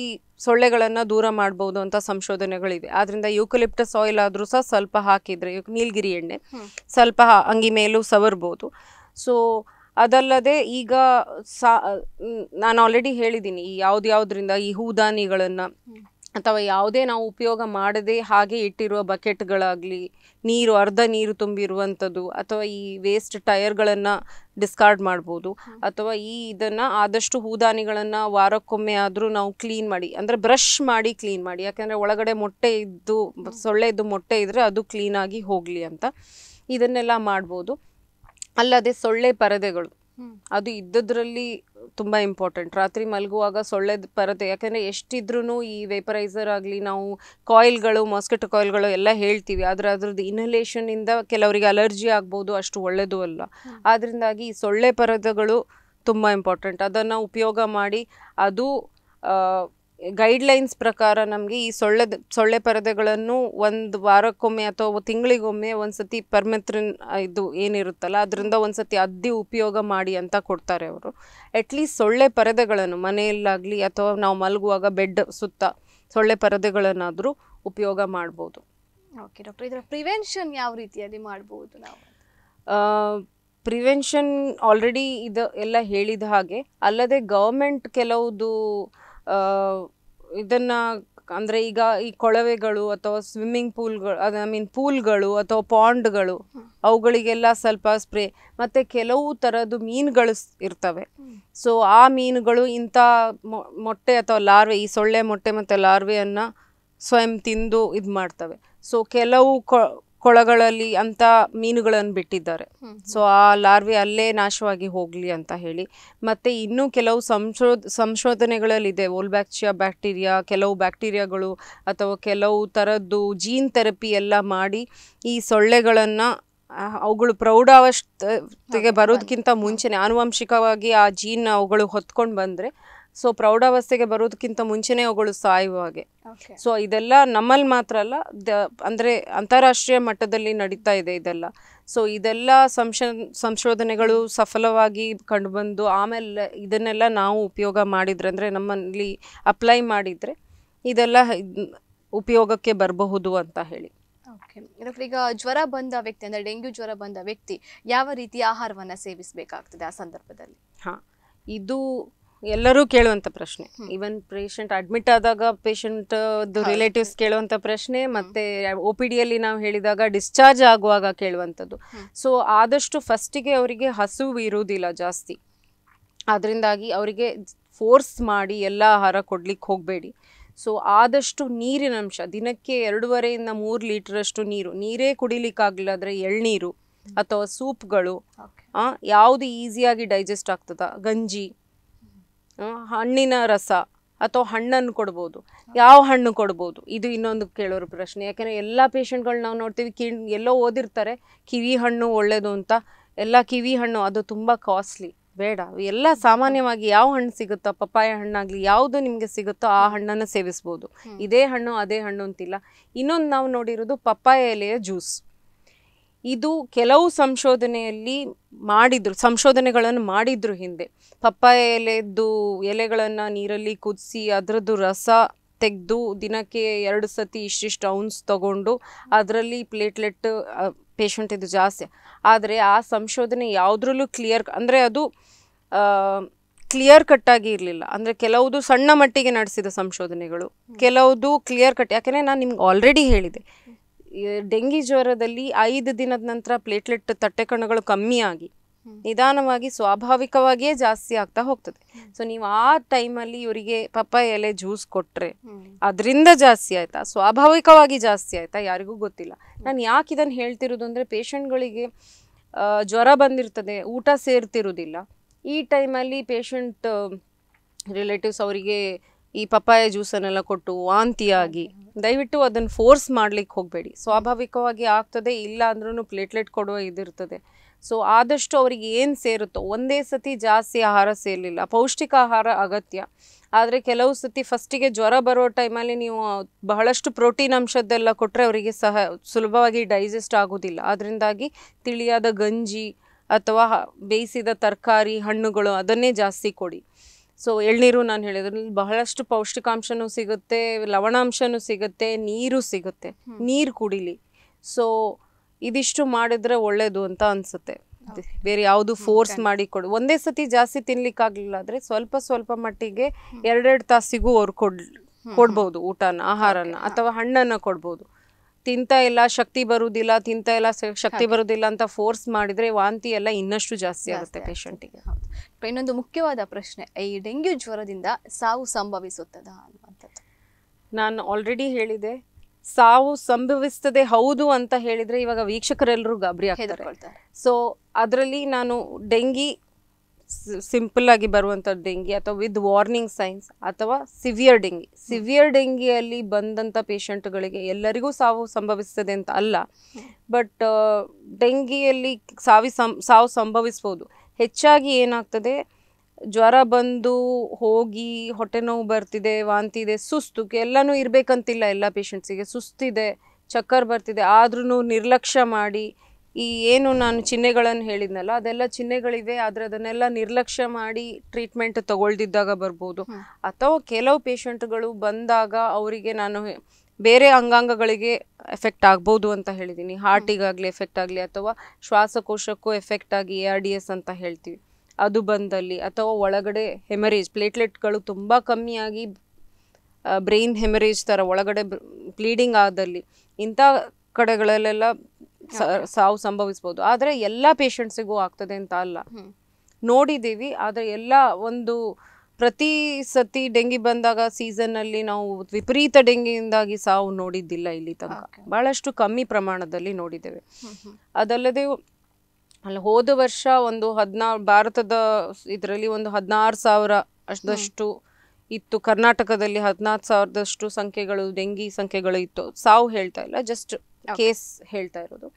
ಸೊಳ್ಳೆಗಳನ್ನು ದೂರ ಮಾಡ್ಬೋದು ಅಂತ ಸಂಶೋಧನೆಗಳಿವೆ. ಆದ್ದರಿಂದ ಯೂಕಲಿಪ್ಟಸ್ ಆಯಿಲ್ ಆದರೂ ಸಹ ಸ್ವಲ್ಪ ಹಾಕಿದರೆ ನೀಲಗಿರಿ ಎಣ್ಣೆ ಸ್ವಲ್ಪ ಅಂಗಿ ಮೇಲೂ ಸವರ್ಬೋದು. ಸೊ ಅದಲ್ಲದೆ ಈಗ ಸಾ ನಾನು ಆಲ್ರೆಡಿ ಹೇಳಿದ್ದೀನಿ ಈ ಯಾವ್ದು ಯಾವುದರಿಂದ ಈ ಹೂದಾನಿಗಳನ್ನು ಅಥವಾ ಯಾವುದೇ ನಾವು ಉಪಯೋಗ ಮಾಡದೆ ಹಾಗೆ ಇಟ್ಟಿರುವ ಬಕೆಟ್ಗಳಾಗಲಿ ನೀರು ಅರ್ಧ ನೀರು ತುಂಬಿರುವಂಥದ್ದು ಅಥವಾ ಈ ವೇಸ್ಟ್ ಟೈರ್ಗಳನ್ನು ಡಿಸ್ಕಾರ್ಡ್ ಮಾಡ್ಬೋದು ಅಥವಾ ಈ ಇದನ್ನು ಆದಷ್ಟು ಹೂದಾನಿಗಳನ್ನು ವಾರಕ್ಕೊಮ್ಮೆ ಆದರೂ ನಾವು ಕ್ಲೀನ್ ಮಾಡಿ ಅಂದರೆ ಬ್ರಷ್ ಮಾಡಿ ಕ್ಲೀನ್ ಮಾಡಿ. ಯಾಕೆಂದರೆ ಒಳಗಡೆ ಮೊಟ್ಟೆ ಇದ್ದು ಸೊಳ್ಳೆ ಇದ್ದು ಮೊಟ್ಟೆ ಇದ್ದರೆ ಅದು ಕ್ಲೀನಾಗಿ ಹೋಗಲಿ ಅಂತ ಇದನ್ನೆಲ್ಲ ಮಾಡ್ಬೋದು. ಅಲ್ಲದೆ ಸೊಳ್ಳೆ ಪರದೆಗಳು. ಅದು ಇದ್ದದ್ರಲ್ಲಿ ತುಂಬ ಇಂಪಾರ್ಟೆಂಟ್ ರಾತ್ರಿ ಮಲಗುವಾಗ ಸೊಳ್ಳೆ ಪರದೆ ಯಾಕಂದ್ರೆ ಎಷ್ಟಿದ್ರೂ ಈ ವೇಪರೈಸರ್ ಆಗಲಿ ನಾವು ಕಾಯಿಲ್ಗಳು ಮಾಸ್ಕಿಟೋ ಕಾಯಿಲ್ಗಳು ಎಲ್ಲ ಹೇಳ್ತೀವಿ. ಆದರೆ ಅದ್ರದ್ದು ಇನ್ಹಲೇಷನಿಂದ ಕೆಲವರಿಗೆ ಅಲರ್ಜಿ ಆಗ್ಬೋದು ಅಷ್ಟು ಒಳ್ಳೆಯದು ಅಲ್ಲ. ಆದ್ದರಿಂದಾಗಿ ಈ ಸೊಳ್ಳೆ ಪರದೆಗಳು ತುಂಬ ಇಂಪಾರ್ಟೆಂಟ್ ಅದನ್ನು ಉಪಯೋಗ ಮಾಡಿ ಅದು ಗೈಡ್ಲೈನ್ಸ್ ಪ್ರಕಾರ ನಮಗೆ ಈ ಸೊಳ್ಳೆ ಸೊಳ್ಳೆ ಪರದೆಗಳನ್ನು ಒಂದು ವಾರಕ್ಕೊಮ್ಮೆ ಅಥವಾ ತಿಂಗಳಿಗೊಮ್ಮೆ ಒಂದು ಸತಿ ಪರ್ಮೆತ್ರಿನ್ ಇದು ಏನಿರುತ್ತಲ್ಲ ಅದರಿಂದ ಒಂದು ಸತಿ ಅದ್ದಿ ಉಪಯೋಗ ಮಾಡಿ ಅಂತ ಕೊಡ್ತಾರೆ ಅವರು. ಅಟ್ಲೀಸ್ಟ್ ಸೊಳ್ಳೆ ಪರದೆಗಳನ್ನು ಮನೆಯಲ್ಲಾಗಲಿ ಅಥವಾ ನಾವು ಮಲಗುವಾಗ ಬೆಡ್ ಸುತ್ತ ಸೊಳ್ಳೆ ಪರದೆಗಳನ್ನಾದರೂ ಉಪಯೋಗ ಮಾಡ್ಬೋದು. ಓಕೆ ಡಾಕ್ಟರ್ ಇದರ ಪ್ರಿವೆನ್ಷನ್ ಯಾವ ರೀತಿಯಲ್ಲಿ ಮಾಡ್ಬೋದು ನಾವು? ಪ್ರಿವೆನ್ಷನ್ ಆಲ್ರೆಡಿ ಇದು ಎಲ್ಲ ಹೇಳಿದ ಹಾಗೆ ಅಲ್ಲದೆ ಗೌರ್ಮೆಂಟ್ ಕೆಲವುದು ಇದನ್ನು ಅಂದರೆ ಈಗ ಈ ಕೊಳವೆಗಳು ಅಥವಾ ಸ್ವಿಮ್ಮಿಂಗ್ ಪೂಲ್ಗಳು ಅದು ಐ ಮೀನ್ ಪೂಲ್ಗಳು ಅಥವಾ ಪಾಂಡ್ಗಳು ಅವುಗಳಿಗೆಲ್ಲ ಸ್ವಲ್ಪ ಸ್ಪ್ರೇ ಮತ್ತು ಕೆಲವು ಥರದ್ದು ಮೀನುಗಳು ಇರ್ತವೆ. ಸೊ ಆ ಮೀನುಗಳು ಇಂಥ ಮೊ- ಮೊಟ್ಟೆ ಅಥವಾ ಲಾರ್ವೆ ಈ ಸೊಳ್ಳೆ ಮೊಟ್ಟೆ ಮತ್ತು ಲಾರ್ವೆಯನ್ನು ಸ್ವಯಂ ತಿಂದು ಇದು ಮಾಡ್ತವೆ ಸೊ ಕೆಲವು ಕೊ- ಕೊಳಗಳಲ್ಲಿ ಅಂತ ಮೀನುಗಳನ್ನು ಬಿಟ್ಟಿದ್ದಾರೆ. ಸೊ ಆ ಲಾರ್ವೆ ಅಲ್ಲೇ ನಾಶವಾಗಿ ಹೋಗಲಿ ಅಂತ ಹೇಳಿ. ಮತ್ತೆ ಇನ್ನೂ ಕೆಲವು ಸಂಶೋಧ ಸಂಶೋಧನೆಗಳಲ್ಲಿದೆ. ಓಲ್ಬ್ಯಾಕ್ಚಿಯಾ ಬ್ಯಾಕ್ಟೀರಿಯಾ ಕೆಲವು ಬ್ಯಾಕ್ಟೀರಿಯಾಗಳು ಅಥವಾ ಕೆಲವು ಥರದ್ದು ಜೀನ್ ಥೆರಪಿ ಎಲ್ಲ ಮಾಡಿ ಈ ಸೊಳ್ಳೆಗಳನ್ನು ಅವುಗಳು ಪ್ರೌಢಾವಸ್ಥೆಗೆ ಬರೋದಕ್ಕಿಂತ ಮುಂಚೆನೆ ಆನುವಂಶಿಕವಾಗಿ ಆ ಜೀನ್ ಅವುಗಳು ಹೊತ್ಕೊಂಡು ಬಂದರೆ ಸೊ ಪ್ರೌಢಾವಸ್ಥೆಗೆ ಬರೋದಕ್ಕಿಂತ ಮುಂಚೆನೇ ಅವುಗಳು ಸಾಯುವ ಹಾಗೆ. ಸೊ ಇದೆಲ್ಲ ನಮ್ಮಲ್ಲಿ ಮಾತ್ರ ಅಲ್ಲ ದ ಅಂದರೆ ಅಂತಾರಾಷ್ಟ್ರೀಯ ಮಟ್ಟದಲ್ಲಿ ನಡೀತಾ ಇದೆ ಇದೆಲ್ಲ. ಸೊ ಇದೆಲ್ಲ ಸಂಶ ಸಂಶೋಧನೆಗಳು ಸಫಲವಾಗಿ ಕಂಡುಬಂದು ಆಮೇಲೆ ಇದನ್ನೆಲ್ಲ ನಾವು ಉಪಯೋಗ ಮಾಡಿದ್ರೆ ಅಂದರೆ ನಮ್ಮಲ್ಲಿ ಅಪ್ಲೈ ಮಾಡಿದರೆ ಇದೆಲ್ಲ ಇದ್- ಉಪಯೋಗಕ್ಕೆ ಬರಬಹುದು ಅಂತ ಹೇಳಿ. ಓಕೆ ಡಾಕ್ಟರ್ ಈಗ ಜ್ವರ ಬಂದ ವ್ಯಕ್ತಿ ಅಂದ್ರೆ ಡೆಂಗ್ಯೂ ಜ್ವರ ಬಂದ ವ್ಯಕ್ತಿ ಯಾವ ರೀತಿಯ ಆಹಾರವನ್ನ ಸೇವಿಸಬೇಕಾಗ್ತದೆ ಆ ಸಂದರ್ಭದಲ್ಲಿ? ಹಾಂ. ಇದು ಎಲ್ಲರೂ ಕೇಳುವಂಥ ಪ್ರಶ್ನೆ. ಈವನ್ ಪೇಷಂಟ್ ಅಡ್ಮಿಟ್ ಆದಾಗ ಪೇಷಂಟ್ ರಿಲೇಟಿವ್ಸ್ ಕೇಳುವಂಥ ಪ್ರಶ್ನೆ ಮತ್ತೆ ಒ ಪಿ ಡಿಯಲ್ಲಿ ನಾವು ಹೇಳಿದಾಗ ಡಿಸ್ಚಾರ್ಜ್ ಆಗುವಾಗ ಕೇಳುವಂಥದ್ದು ಸೊ ಆದಷ್ಟು ಫಸ್ಟಿಗೆ ಅವರಿಗೆ ಹಸುವು ಇರುವುದಿಲ್ಲ ಜಾಸ್ತಿ. ಅದರಿಂದಾಗಿ ಅವರಿಗೆ ಫೋರ್ಸ್ ಮಾಡಿ ಎಲ್ಲ ಆಹಾರ ಕೊಡ್ಲಿಕ್ಕೆ ಹೋಗಬೇಡಿ. ಸೊ ಆದಷ್ಟು ನೀರಿನ ಅಂಶ ದಿನಕ್ಕೆ ಎರಡೂವರೆಯಿಂದ ಮೂರು ಲೀಟ್ರಷ್ಟು ನೀರು. ನೀರೇ ಕುಡಿಲಿಕ್ಕಾಗಲಿಲ್ಲ ಅಂದರೆ ಎಳ್ನೀರು ಅಥವಾ ಸೂಪ್ಗಳು ಯಾವುದು ಈಸಿಯಾಗಿ ಡೈಜೆಸ್ಟ್ ಆಗ್ತದ? ಗಂಜಿ ಹಣ್ಣಿನ ರಸ ಅಥವಾ ಹಣ್ಣನ್ನು ಕೊಡ್ಬೋದು. ಯಾವ ಹಣ್ಣು ಕೊಡ್ಬೋದು? ಇದು ಇನ್ನೊಂದು ಕೇಳೋರು ಪ್ರಶ್ನೆ. ಯಾಕೆಂದರೆ ಎಲ್ಲ ಪೇಷಂಟ್ಗಳು ನಾವು ನೋಡ್ತೀವಿ ಕಿ ಎಲ್ಲೋ ಓದಿರ್ತಾರೆ ಕಿವಿ ಹಣ್ಣು ಒಳ್ಳೆಯದು ಅಂತ. ಎಲ್ಲ ಕಿವಿ ಹಣ್ಣು ಅದು ತುಂಬ ಕಾಸ್ಟ್ಲಿ ಬೇಡ. ಎಲ್ಲ ಸಾಮಾನ್ಯವಾಗಿ ಯಾವ ಹಣ್ಣು ಸಿಗುತ್ತೋ ಪಪ್ಪಾಯ ಹಣ್ಣಾಗಲಿ ಯಾವುದು ನಿಮಗೆ ಸಿಗುತ್ತೋ ಆ ಹಣ್ಣನ್ನು ಸೇವಿಸ್ಬೋದು. ಇದೇ ಹಣ್ಣು ಅದೇ ಹಣ್ಣು ಅಂತಿಲ್ಲ. ಇನ್ನೊಂದು ನಾವು ನೋಡಿರೋದು ಪಪ್ಪಾಯ ಎಲೆಯ ಜ್ಯೂಸ್. ಇದು ಕೆಲವು ಸಂಶೋಧನೆಯಲ್ಲಿ ಮಾಡಿದ್ರು ಸಂಶೋಧನೆಗಳನ್ನು ಮಾಡಿದ್ರು ಹಿಂದೆ. ಪಪ್ಪಾಯ ಎಲೆದ್ದು ಎಲೆಗಳನ್ನು ನೀರಲ್ಲಿ ಕುದಿಸಿ ಅದರದ್ದು ರಸ ತೆಗೆದು ದಿನಕ್ಕೆ ಎರಡು ಸತಿ ಇಷ್ಟಿಷ್ಟು ಔನ್ಸ್ ತಗೊಂಡು ಅದರಲ್ಲಿ ಪ್ಲೇಟ್ಲೆಟ್ ಪೇಷಂಟ್ ಇದು ಜಾಸ್ತಿ. ಆದರೆ ಆ ಸಂಶೋಧನೆ ಯಾವುದ್ರಲ್ಲೂ ಕ್ಲಿಯರ್ ಅಂದರೆ ಅದು ಕ್ಲಿಯರ್ ಕಟ್ಟಾಗಿ ಇರಲಿಲ್ಲ. ಅಂದರೆ ಕೆಲವುದು ಸಣ್ಣ ಮಟ್ಟಿಗೆ ನಡೆಸಿದ ಸಂಶೋಧನೆಗಳು. ಕೆಲವುದು ಕ್ಲಿಯರ್ ಕಟ್ ಯಾಕೆಂದರೆ ನಾನು ನಿಮ್ಗೆ ಆಲ್ರೆಡಿ ಹೇಳಿದೆ. ಡೆಂಗಿ ಜ್ವರದಲ್ಲಿ ಐದು ದಿನದ ನಂತರ ಪ್ಲೇಟ್ಲೆಟ್ ತಟ್ಟೆ ಕಣಗಳು ಕಮ್ಮಿ ಆಗಿ ನಿಧಾನವಾಗಿ ಸ್ವಾಭಾವಿಕವಾಗಿಯೇ ಜಾಸ್ತಿ ಆಗ್ತಾ ಹೋಗ್ತದೆ. ಸೊ ನೀವು ಆ ಟೈಮಲ್ಲಿ ಇವರಿಗೆ ಪಪ್ಪಾಯ ಎಲೆ ಜ್ಯೂಸ್ ಕೊಟ್ರೆ ಅದರಿಂದ ಜಾಸ್ತಿ ಆಯ್ತಾ? ಸ್ವಾಭಾವಿಕವಾಗಿ ಜಾಸ್ತಿ ಆಯ್ತಾ? ಯಾರಿಗೂ ಗೊತ್ತಿಲ್ಲ. ನಾನು ಯಾಕೆ ಇದನ್ನು ಹೇಳ್ತಿರೋದು ಅಂದರೆ ಪೇಷಂಟ್ಗಳಿಗೆ ಜ್ವರ ಬಂದಿರ್ತದೆ ಊಟ ಸೇರ್ತಿರೋದಿಲ್ಲ. ಈ ಟೈಮಲ್ಲಿ ಪೇಷಂಟ್ ರಿಲೇಟಿವ್ಸ್ ಅವರಿಗೆ ಈ ಪಪ್ಪಾಯ ಜ್ಯೂಸನ್ನೆಲ್ಲ ಕೊಟ್ಟು ವಾಂತಿಯಾಗಿ, ದಯವಿಟ್ಟು ಅದನ್ನು ಫೋರ್ಸ್ ಮಾಡ್ಲಿಕ್ಕೆ ಹೋಗಬೇಡಿ. ಸ್ವಾಭಾವಿಕವಾಗಿ ಆಗ್ತದೆ, ಇಲ್ಲ ಅಂದ್ರೂ ಪ್ಲೇಟ್ಲೆಟ್ ಕೊಡುವ ಇದಿರ್ತದೆ. ಸೊ ಆದಷ್ಟು ಅವರಿಗೆ ಏನು ಸೇರುತ್ತೋ, ಒಂದೇ ಸತಿ ಜಾಸ್ತಿ ಆಹಾರ ಸೇರಲಿಲ್ಲ. ಪೌಷ್ಟಿಕ ಆಹಾರ ಅಗತ್ಯ. ಆದರೆ ಕೆಲವು ಸತಿ ಫಸ್ಟಿಗೆ ಜ್ವರ ಬರೋ ಟೈಮಲ್ಲಿ ನೀವು ಬಹಳಷ್ಟು ಪ್ರೋಟೀನ್ ಅಂಶದ್ದೆಲ್ಲ ಕೊಟ್ಟರೆ ಅವರಿಗೆ ಸಹ ಸುಲಭವಾಗಿ ಡೈಜೆಸ್ಟ್ ಆಗೋದಿಲ್ಲ. ಅದರಿಂದಾಗಿ ತಿಳಿಯಾದ ಗಂಜಿ ಅಥವಾ ಬೇಯಿಸಿದ ತರಕಾರಿ, ಹಣ್ಣುಗಳು ಅದನ್ನೇ ಜಾಸ್ತಿ ಕೊಡಿ. ಸೊ ಎಳ್ನೀರು ನಾನು ಹೇಳಿದ್ರಲ್ಲಿ ಬಹಳಷ್ಟು ಪೌಷ್ಟಿಕಾಂಶನೂ ಸಿಗುತ್ತೆ ಲವಣಾಂಶನೂ ಸಿಗುತ್ತೆ ನೀರು ಸಿಗುತ್ತೆ. ನೀರು ಕುಡಿಲಿ. ಸೊ ಇದಿಷ್ಟು ಮಾಡಿದ್ರೆ ಒಳ್ಳೇದು ಅಂತ ಅನ್ಸುತ್ತೆ. ಬೇರೆ ಯಾವುದು ಫೋರ್ಸ್ ಮಾಡಿ ಕೊಡು. ಒಂದೇ ಸತಿ ಜಾಸ್ತಿ ತಿನ್ಲಿಕ್ಕಾಗ್ಲಿಲ್ಲ ಆದರೆ ಸ್ವಲ್ಪ ಸ್ವಲ್ಪ ಮಟ್ಟಿಗೆ ಎರಡೆರಡು ತಾಸಿಗೂ ಅವ್ರು ಕೊಡ್ ಕೊಡ್ಬೋದು ಊಟನ ಆಹಾರನ ಅಥವಾ ಹಣ್ಣನ್ನು ಕೊಡ್ಬೋದು. ತಿಂತಾ ಇಲ್ಲ ಶಕ್ತಿ ಬರುವುದಿಲ್ಲ ತಿಂತ ಇಲ್ಲ ಶಕ್ತಿ ಬರುವುದಿಲ್ಲ ಅಂತ ಫೋರ್ಸ್ ಮಾಡಿದ್ರೆ ವಾಂತಿ ಎಲ್ಲ ಇನ್ನಷ್ಟು ಜಾಸ್ತಿ ಆಗುತ್ತೆ ಪೇಷಂಟಿಗೆ ಹೌದು. ಇನ್ನೊಂದು ಮುಖ್ಯವಾದ ಪ್ರಶ್ನೆ. ಈ ಡೆಂಗ್ಯೂ ಜ್ವರದಿಂದ ಸಾವು ಸಂಭವಿಸುತ್ತದ ಅನ್ನುವಂಥದ್ದು. ನಾನು ಆಲ್ರೆಡಿ ಹೇಳಿದೆ ಸಾವು ಸಂಭವಿಸ್ತದೆ ಹೌದು ಅಂತ ಹೇಳಿದ್ರೆ ಇವಾಗ ವೀಕ್ಷಕರೆಲ್ಲರೂ ಗಾಬರಿ ಆಗ್ತಾರೆ. ಸೊ ಅದರಲ್ಲಿ ನಾನು ಡೆಂಗಿ ಸಿಂಪಲ್ ಆಗಿ ಬರುವಂಥ ಡೆಂಗಿ ಅಥವಾ ವಿತ್ ವಾರ್ನಿಂಗ್ ಸೈನ್ಸ್ ಅಥವಾ ಸಿವಿಯರ್ ಡೆಂಗಿ ಸಿವಿಯರ್ ಡೆಂಗಿಯಲ್ಲಿ ಬಂದಂಥ ಪೇಷಂಟ್ಗಳಿಗೆ ಎಲ್ಲರಿಗೂ ಸಾವು ಸಂಭವಿಸ್ತದೆ ಅಂತ ಅಲ್ಲ ಬಟ್ ಡೆಂಗಿಯಲ್ಲಿ ಸಾವಿ ಸಾವು ಸಂಭವಿಸ್ಬೋದು. ಹೆಚ್ಚಾಗಿ ಏನಾಗ್ತದೆ, ಜ್ವರ ಬಂದು ಹೋಗಿ ಹೊಟ್ಟೆ ನೋವು ಬರ್ತಿದೆ, ವಾಂತಿ ಇದೆ, ಸುಸ್ತು, ಎಲ್ಲನೂ ಇರಬೇಕಂತಿಲ್ಲ ಎಲ್ಲ ಪೇಷಂಟ್ಸಿಗೆ ಸುಸ್ತಿದೆ, ಚಕ್ಕರ್ ಬರ್ತಿದೆ ಆದ್ರೂ ನಿರ್ಲಕ್ಷ್ಯ ಮಾಡಿ ಈ ಏನು ನಾನು ಚಿಹ್ನೆಗಳನ್ನು ಹೇಳಿದ್ನಲ್ಲ ಅದೆಲ್ಲ ಚಿಹ್ನೆಗಳಿವೆ ಆದರೆ ಅದನ್ನೆಲ್ಲ ನಿರ್ಲಕ್ಷ್ಯ ಮಾಡಿ ಟ್ರೀಟ್ಮೆಂಟ್ ತಗೊಳ್ದಿದ್ದಾಗ ಬರ್ಬೋದು. ಅಥವಾ ಕೆಲವು ಪೇಷಂಟ್ಗಳು ಬಂದಾಗ ಅವರಿಗೆ ನಾನು ಬೇರೆ ಅಂಗಾಂಗಗಳಿಗೆ ಎಫೆಕ್ಟ್ ಆಗ್ಬೋದು ಅಂತ ಹೇಳಿದ್ದೀನಿ ಹಾರ್ಟಿಗಾಗಲಿ ಎಫೆಕ್ಟ್ ಆಗಲಿ ಅಥವಾ ಶ್ವಾಸಕೋಶಕ್ಕೂ ಎಫೆಕ್ಟ್ ಆಗಿ ಎ ಆರ್ ಡಿ ಎಸ್ ಅಂತ ಹೇಳ್ತೀವಿ. ಅದು ಬಂದಲ್ಲಿ ಅಥವಾ ಒಳಗಡೆ ಹೆಮರೇಜ್ ಪ್ಲೇಟ್ಲೆಟ್ಗಳು ತುಂಬ ಕಮ್ಮಿಯಾಗಿ ಬ್ರೈನ್ ಹೆಮರೇಜ್ ಥರ ಒಳಗಡೆ ಬ್ಲೀಡಿಂಗ್ ಆದಲ್ಲಿ ಇಂಥ ಕಡೆಗಳಲ್ಲೆಲ್ಲ ಸಾವು ಸಂಭವಿಸ್ಬೋದು. ಆದರೆ ಎಲ್ಲ ಪೇಷಂಟ್ಸಿಗೂ ಆಗ್ತದೆ ಅಂತ ಅಲ್ಲ. ನೋಡಿದ್ದೀವಿ ಆದರೆ ಎಲ್ಲ ಒಂದು ಪ್ರತಿ ಸತಿ ಡೆಂಗಿ ಬಂದಾಗ ಸೀಸನ್ನಲ್ಲಿ ನಾವು ವಿಪರೀತ ಡೆಂಗಿಯಿಂದಾಗಿ ಸಾವು ನೋಡಿದ್ದಿಲ್ಲ ಇಲ್ಲಿ ತನಕ. ಬಹಳಷ್ಟು ಕಮ್ಮಿ ಪ್ರಮಾಣದಲ್ಲಿ ನೋಡಿದ್ದೇವೆ. ಅದಲ್ಲದೆ ಅಲ್ಲಿ ಹೋದ ವರ್ಷ ಒಂದು ಹದಿನಾರು ಭಾರತದ ಇದರಲ್ಲಿ ಒಂದು ಹದಿನಾರು ಸಾವಿರ ಅಷ್ಟು ಇತ್ತು. ಕರ್ನಾಟಕದಲ್ಲಿ ಹದಿನಾರು ಸಾವಿರದಷ್ಟು ಸಂಖ್ಯೆಗಳು ಡೆಂಗಿ ಸಂಖ್ಯೆಗಳು ಇತ್ತು. ಸಾವು ಹೇಳ್ತಾ ಇಲ್ಲ ಜಸ್ಟ್ ಕೇಸ್ ಹೇಳ್ತಾ ಇರೋದು.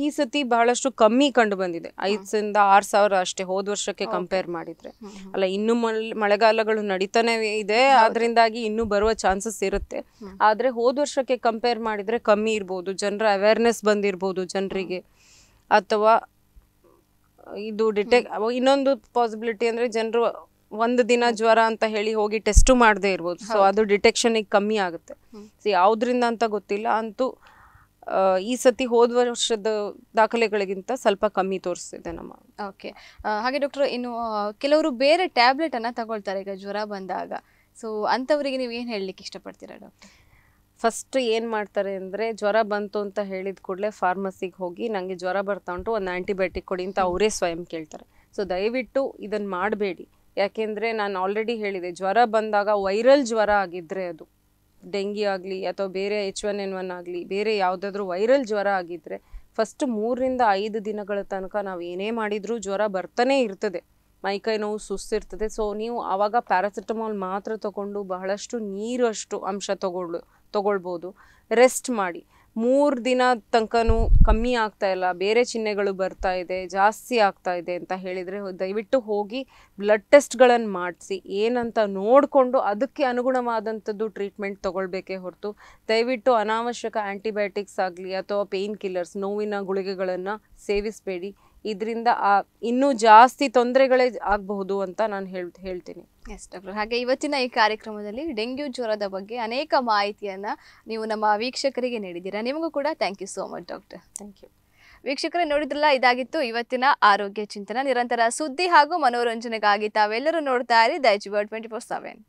ಈ ಸತಿ ಬಹಳಷ್ಟು ಕಮ್ಮಿ ಕಂಡು ಬಂದಿದೆ. ಐದರಿಂದ ಆರು ಸಾವಿರ ಅಷ್ಟೇ ಹೋದ ವರ್ಷಕ್ಕೆ ಕಂಪೇರ್ ಮಾಡಿದ್ರೆ. ಅಲ್ಲ ಇನ್ನು ಮಳೆ- ಮಳೆಗಾಲಗಳು ನಡೀತಾನೆ ಇದೆ. ಅದರಿಂದಾಗಿ ಇನ್ನೂ ಬರುವ ಚಾನ್ಸಸ್ ಇರುತ್ತೆ. ಆದ್ರೆ ಹೋದ ವರ್ಷಕ್ಕೆ ಕಂಪೇರ್ ಮಾಡಿದ್ರೆ ಕಮ್ಮಿ ಇರ್ಬೋದು. ಜನರ ಅವೇರ್ನೆಸ್ ಬಂದಿರ್ಬೋದು ಜನರಿಗೆ. ಅಥವಾ ಇದು ಡಿಟೆಕ್ ಇನ್ನೊಂದು ಪಾಸಿಬಿಲಿಟಿ ಅಂದ್ರೆ ಜನರು ಒಂದು ದಿನ ಜ್ವರ ಅಂತ ಹೇಳಿ ಹೋಗಿ ಟೆಸ್ಟು ಮಾಡದೇ ಇರ್ಬೋದು. ಸೊ ಅದು ಡಿಟೆಕ್ಷನ್ ಕಮ್ಮಿ ಆಗುತ್ತೆ. ಸೊ ಯಾವುದರಿಂದ ಅಂತ ಗೊತ್ತಿಲ್ಲ. ಅಂತೂ ಈ ಸತಿ ಹೋದ ವರ್ಷದ ದಾಖಲೆಗಳಿಗಿಂತ ಸ್ವಲ್ಪ ಕಮ್ಮಿ ತೋರಿಸ್ತಿದೆ ನಮ್ಮ. ಓಕೆ. ಹಾಗೆ ಡಾಕ್ಟರ್ ಇನ್ನು ಕೆಲವರು ಬೇರೆ ಟ್ಯಾಬ್ಲೆಟ್ ಅನ್ನ ತಗೊಳ್ತಾರೆ ಈಗ ಜ್ವರ ಬಂದಾಗ. ಸೊ ಅಂಥವರಿಗೆ ನೀವು ಏನು ಹೇಳಲಿಕ್ಕೆ ಇಷ್ಟಪಡ್ತೀರಾ ಡಾಕ್ಟರ್? ಫಸ್ಟ್ ಏನು ಮಾಡ್ತಾರೆ ಅಂದರೆ ಜ್ವರ ಬಂತು ಅಂತ ಹೇಳಿದ ಕೂಡಲೇ ಫಾರ್ಮಸಿಗೆ ಹೋಗಿ ನನಗೆ ಜ್ವರ ಬರ್ತಾ ಉಂಟು ಒಂದು ಆ್ಯಂಟಿಬಯೋಟಿಕ್ ಕೊಡಿ ಅಂತ ಅವರೇ ಸ್ವಯಂ ಕೇಳ್ತಾರೆ. ಸೊ ದಯವಿಟ್ಟು ಇದನ್ನು ಮಾಡಬೇಡಿ. ಯಾಕೆಂದರೆ ನಾನು ಆಲ್ರೆಡಿ ಹೇಳಿದೆ ಜ್ವರ ಬಂದಾಗ ವೈರಲ್ ಜ್ವರ ಆಗಿದ್ದರೆ ಅದು. ಡೆಂಗಿ ಆಗಲಿ ಅಥವಾ ಬೇರೆ ಎಚ್ ಒನ್ ಎನ್ ಒನ್ ಆಗಲಿ, ಬೇರೆ ಯಾವುದಾದ್ರೂ ವೈರಲ್ ಜ್ವರ ಆಗಿದ್ದರೆ ಫಸ್ಟ್ ಮೂರರಿಂದ ಐದು ದಿನಗಳ ತನಕ ನಾವು ಏನೇ ಮಾಡಿದರೂ ಜ್ವರ ಬರ್ತಾನೆ ಇರ್ತದೆ. ಮೈಕೈ ನೋವು ಸುಸ್ತಿರ್ತದೆ. ಸೊ ನೀವು ಆವಾಗ ಪ್ಯಾರಾಸಿಟಮಾಲ್ ಮಾತ್ರ ತಗೊಂಡು ಬಹಳಷ್ಟು ನೀರಷ್ಟು ಅಂಶ ತಗೊಳ್ಳು, ತಗೊಳ್ಬೋದು. ರೆಸ್ಟ್ ಮಾಡಿ. ಮೂರು ದಿನ ತನಕನೂ ಕಮ್ಮಿ ಆಗ್ತಾ ಇಲ್ಲ. ಬೇರೆ ಚಿಹ್ನೆಗಳು ಬರ್ತಾ ಇದೆ, ಜಾಸ್ತಿ ಆಗ್ತಾ ಇದೆ ಅಂತ ಹೇಳಿದರೆ ದಯವಿಟ್ಟು ಹೋಗಿ ಬ್ಲಡ್ ಟೆಸ್ಟ್ಗಳನ್ನು ಮಾಡಿಸಿ. ಏನಂತ ನೋಡಿಕೊಂಡು ಅದಕ್ಕೆ ಅನುಗುಣವಾದಂಥದ್ದು ಟ್ರೀಟ್ಮೆಂಟ್ ತೊಗೊಳ್ಬೇಕೇ ಹೊರತು ದಯವಿಟ್ಟು ಅನಾವಶ್ಯಕ ಆ್ಯಂಟಿಬಯೋಟಿಕ್ಸ್ ಆಗಲಿ ಅಥವಾ ಪೇಯ್ನ್ ಕಿಲ್ಲರ್ಸ್ ನೋವಿನ ಗುಳಿಗೆಗಳನ್ನು ಸೇವಿಸಬೇಡಿ. ಇದರಿಂದ ಇನ್ನೂ ಜಾಸ್ತಿ ತೊಂದರೆಗಳೇ ಆಗಬಹುದು ಅಂತ ನಾನು ಹೇಳ್ ಹೇಳ್ತೀನಿ. ಎಸ್ ಡಾಕ್ಟರ್ ಹಾಗೆ ಇವತ್ತಿನ ಈ ಕಾರ್ಯಕ್ರಮದಲ್ಲಿ ಡೆಂಗ್ಯೂ ಜ್ವರದ ಬಗ್ಗೆ ಅನೇಕ ಮಾಹಿತಿಯನ್ನ ನೀವು ನಮ್ಮ ವೀಕ್ಷಕರಿಗೆ ನೀಡಿದ್ದೀರಾ. ನಿಮಗೂ ಕೂಡ thank you so much doctor thank you ವೀಕ್ಷಕರೇ ನೋಡಿದ್ರಲ್ಲ ಇದಾಗಿತ್ತು ಇವತ್ತಿನ ಆರೋಗ್ಯ ಚಿಂತನ. ನಿರಂತರ ಸುದ್ದಿ ಹಾಗೂ ಮನೋರಂಜನೆಗಾಗಿ ತಾವೆಲ್ಲರೂ ನೋಡ್ತಾ ಇರಿ. Daiji twenty four seven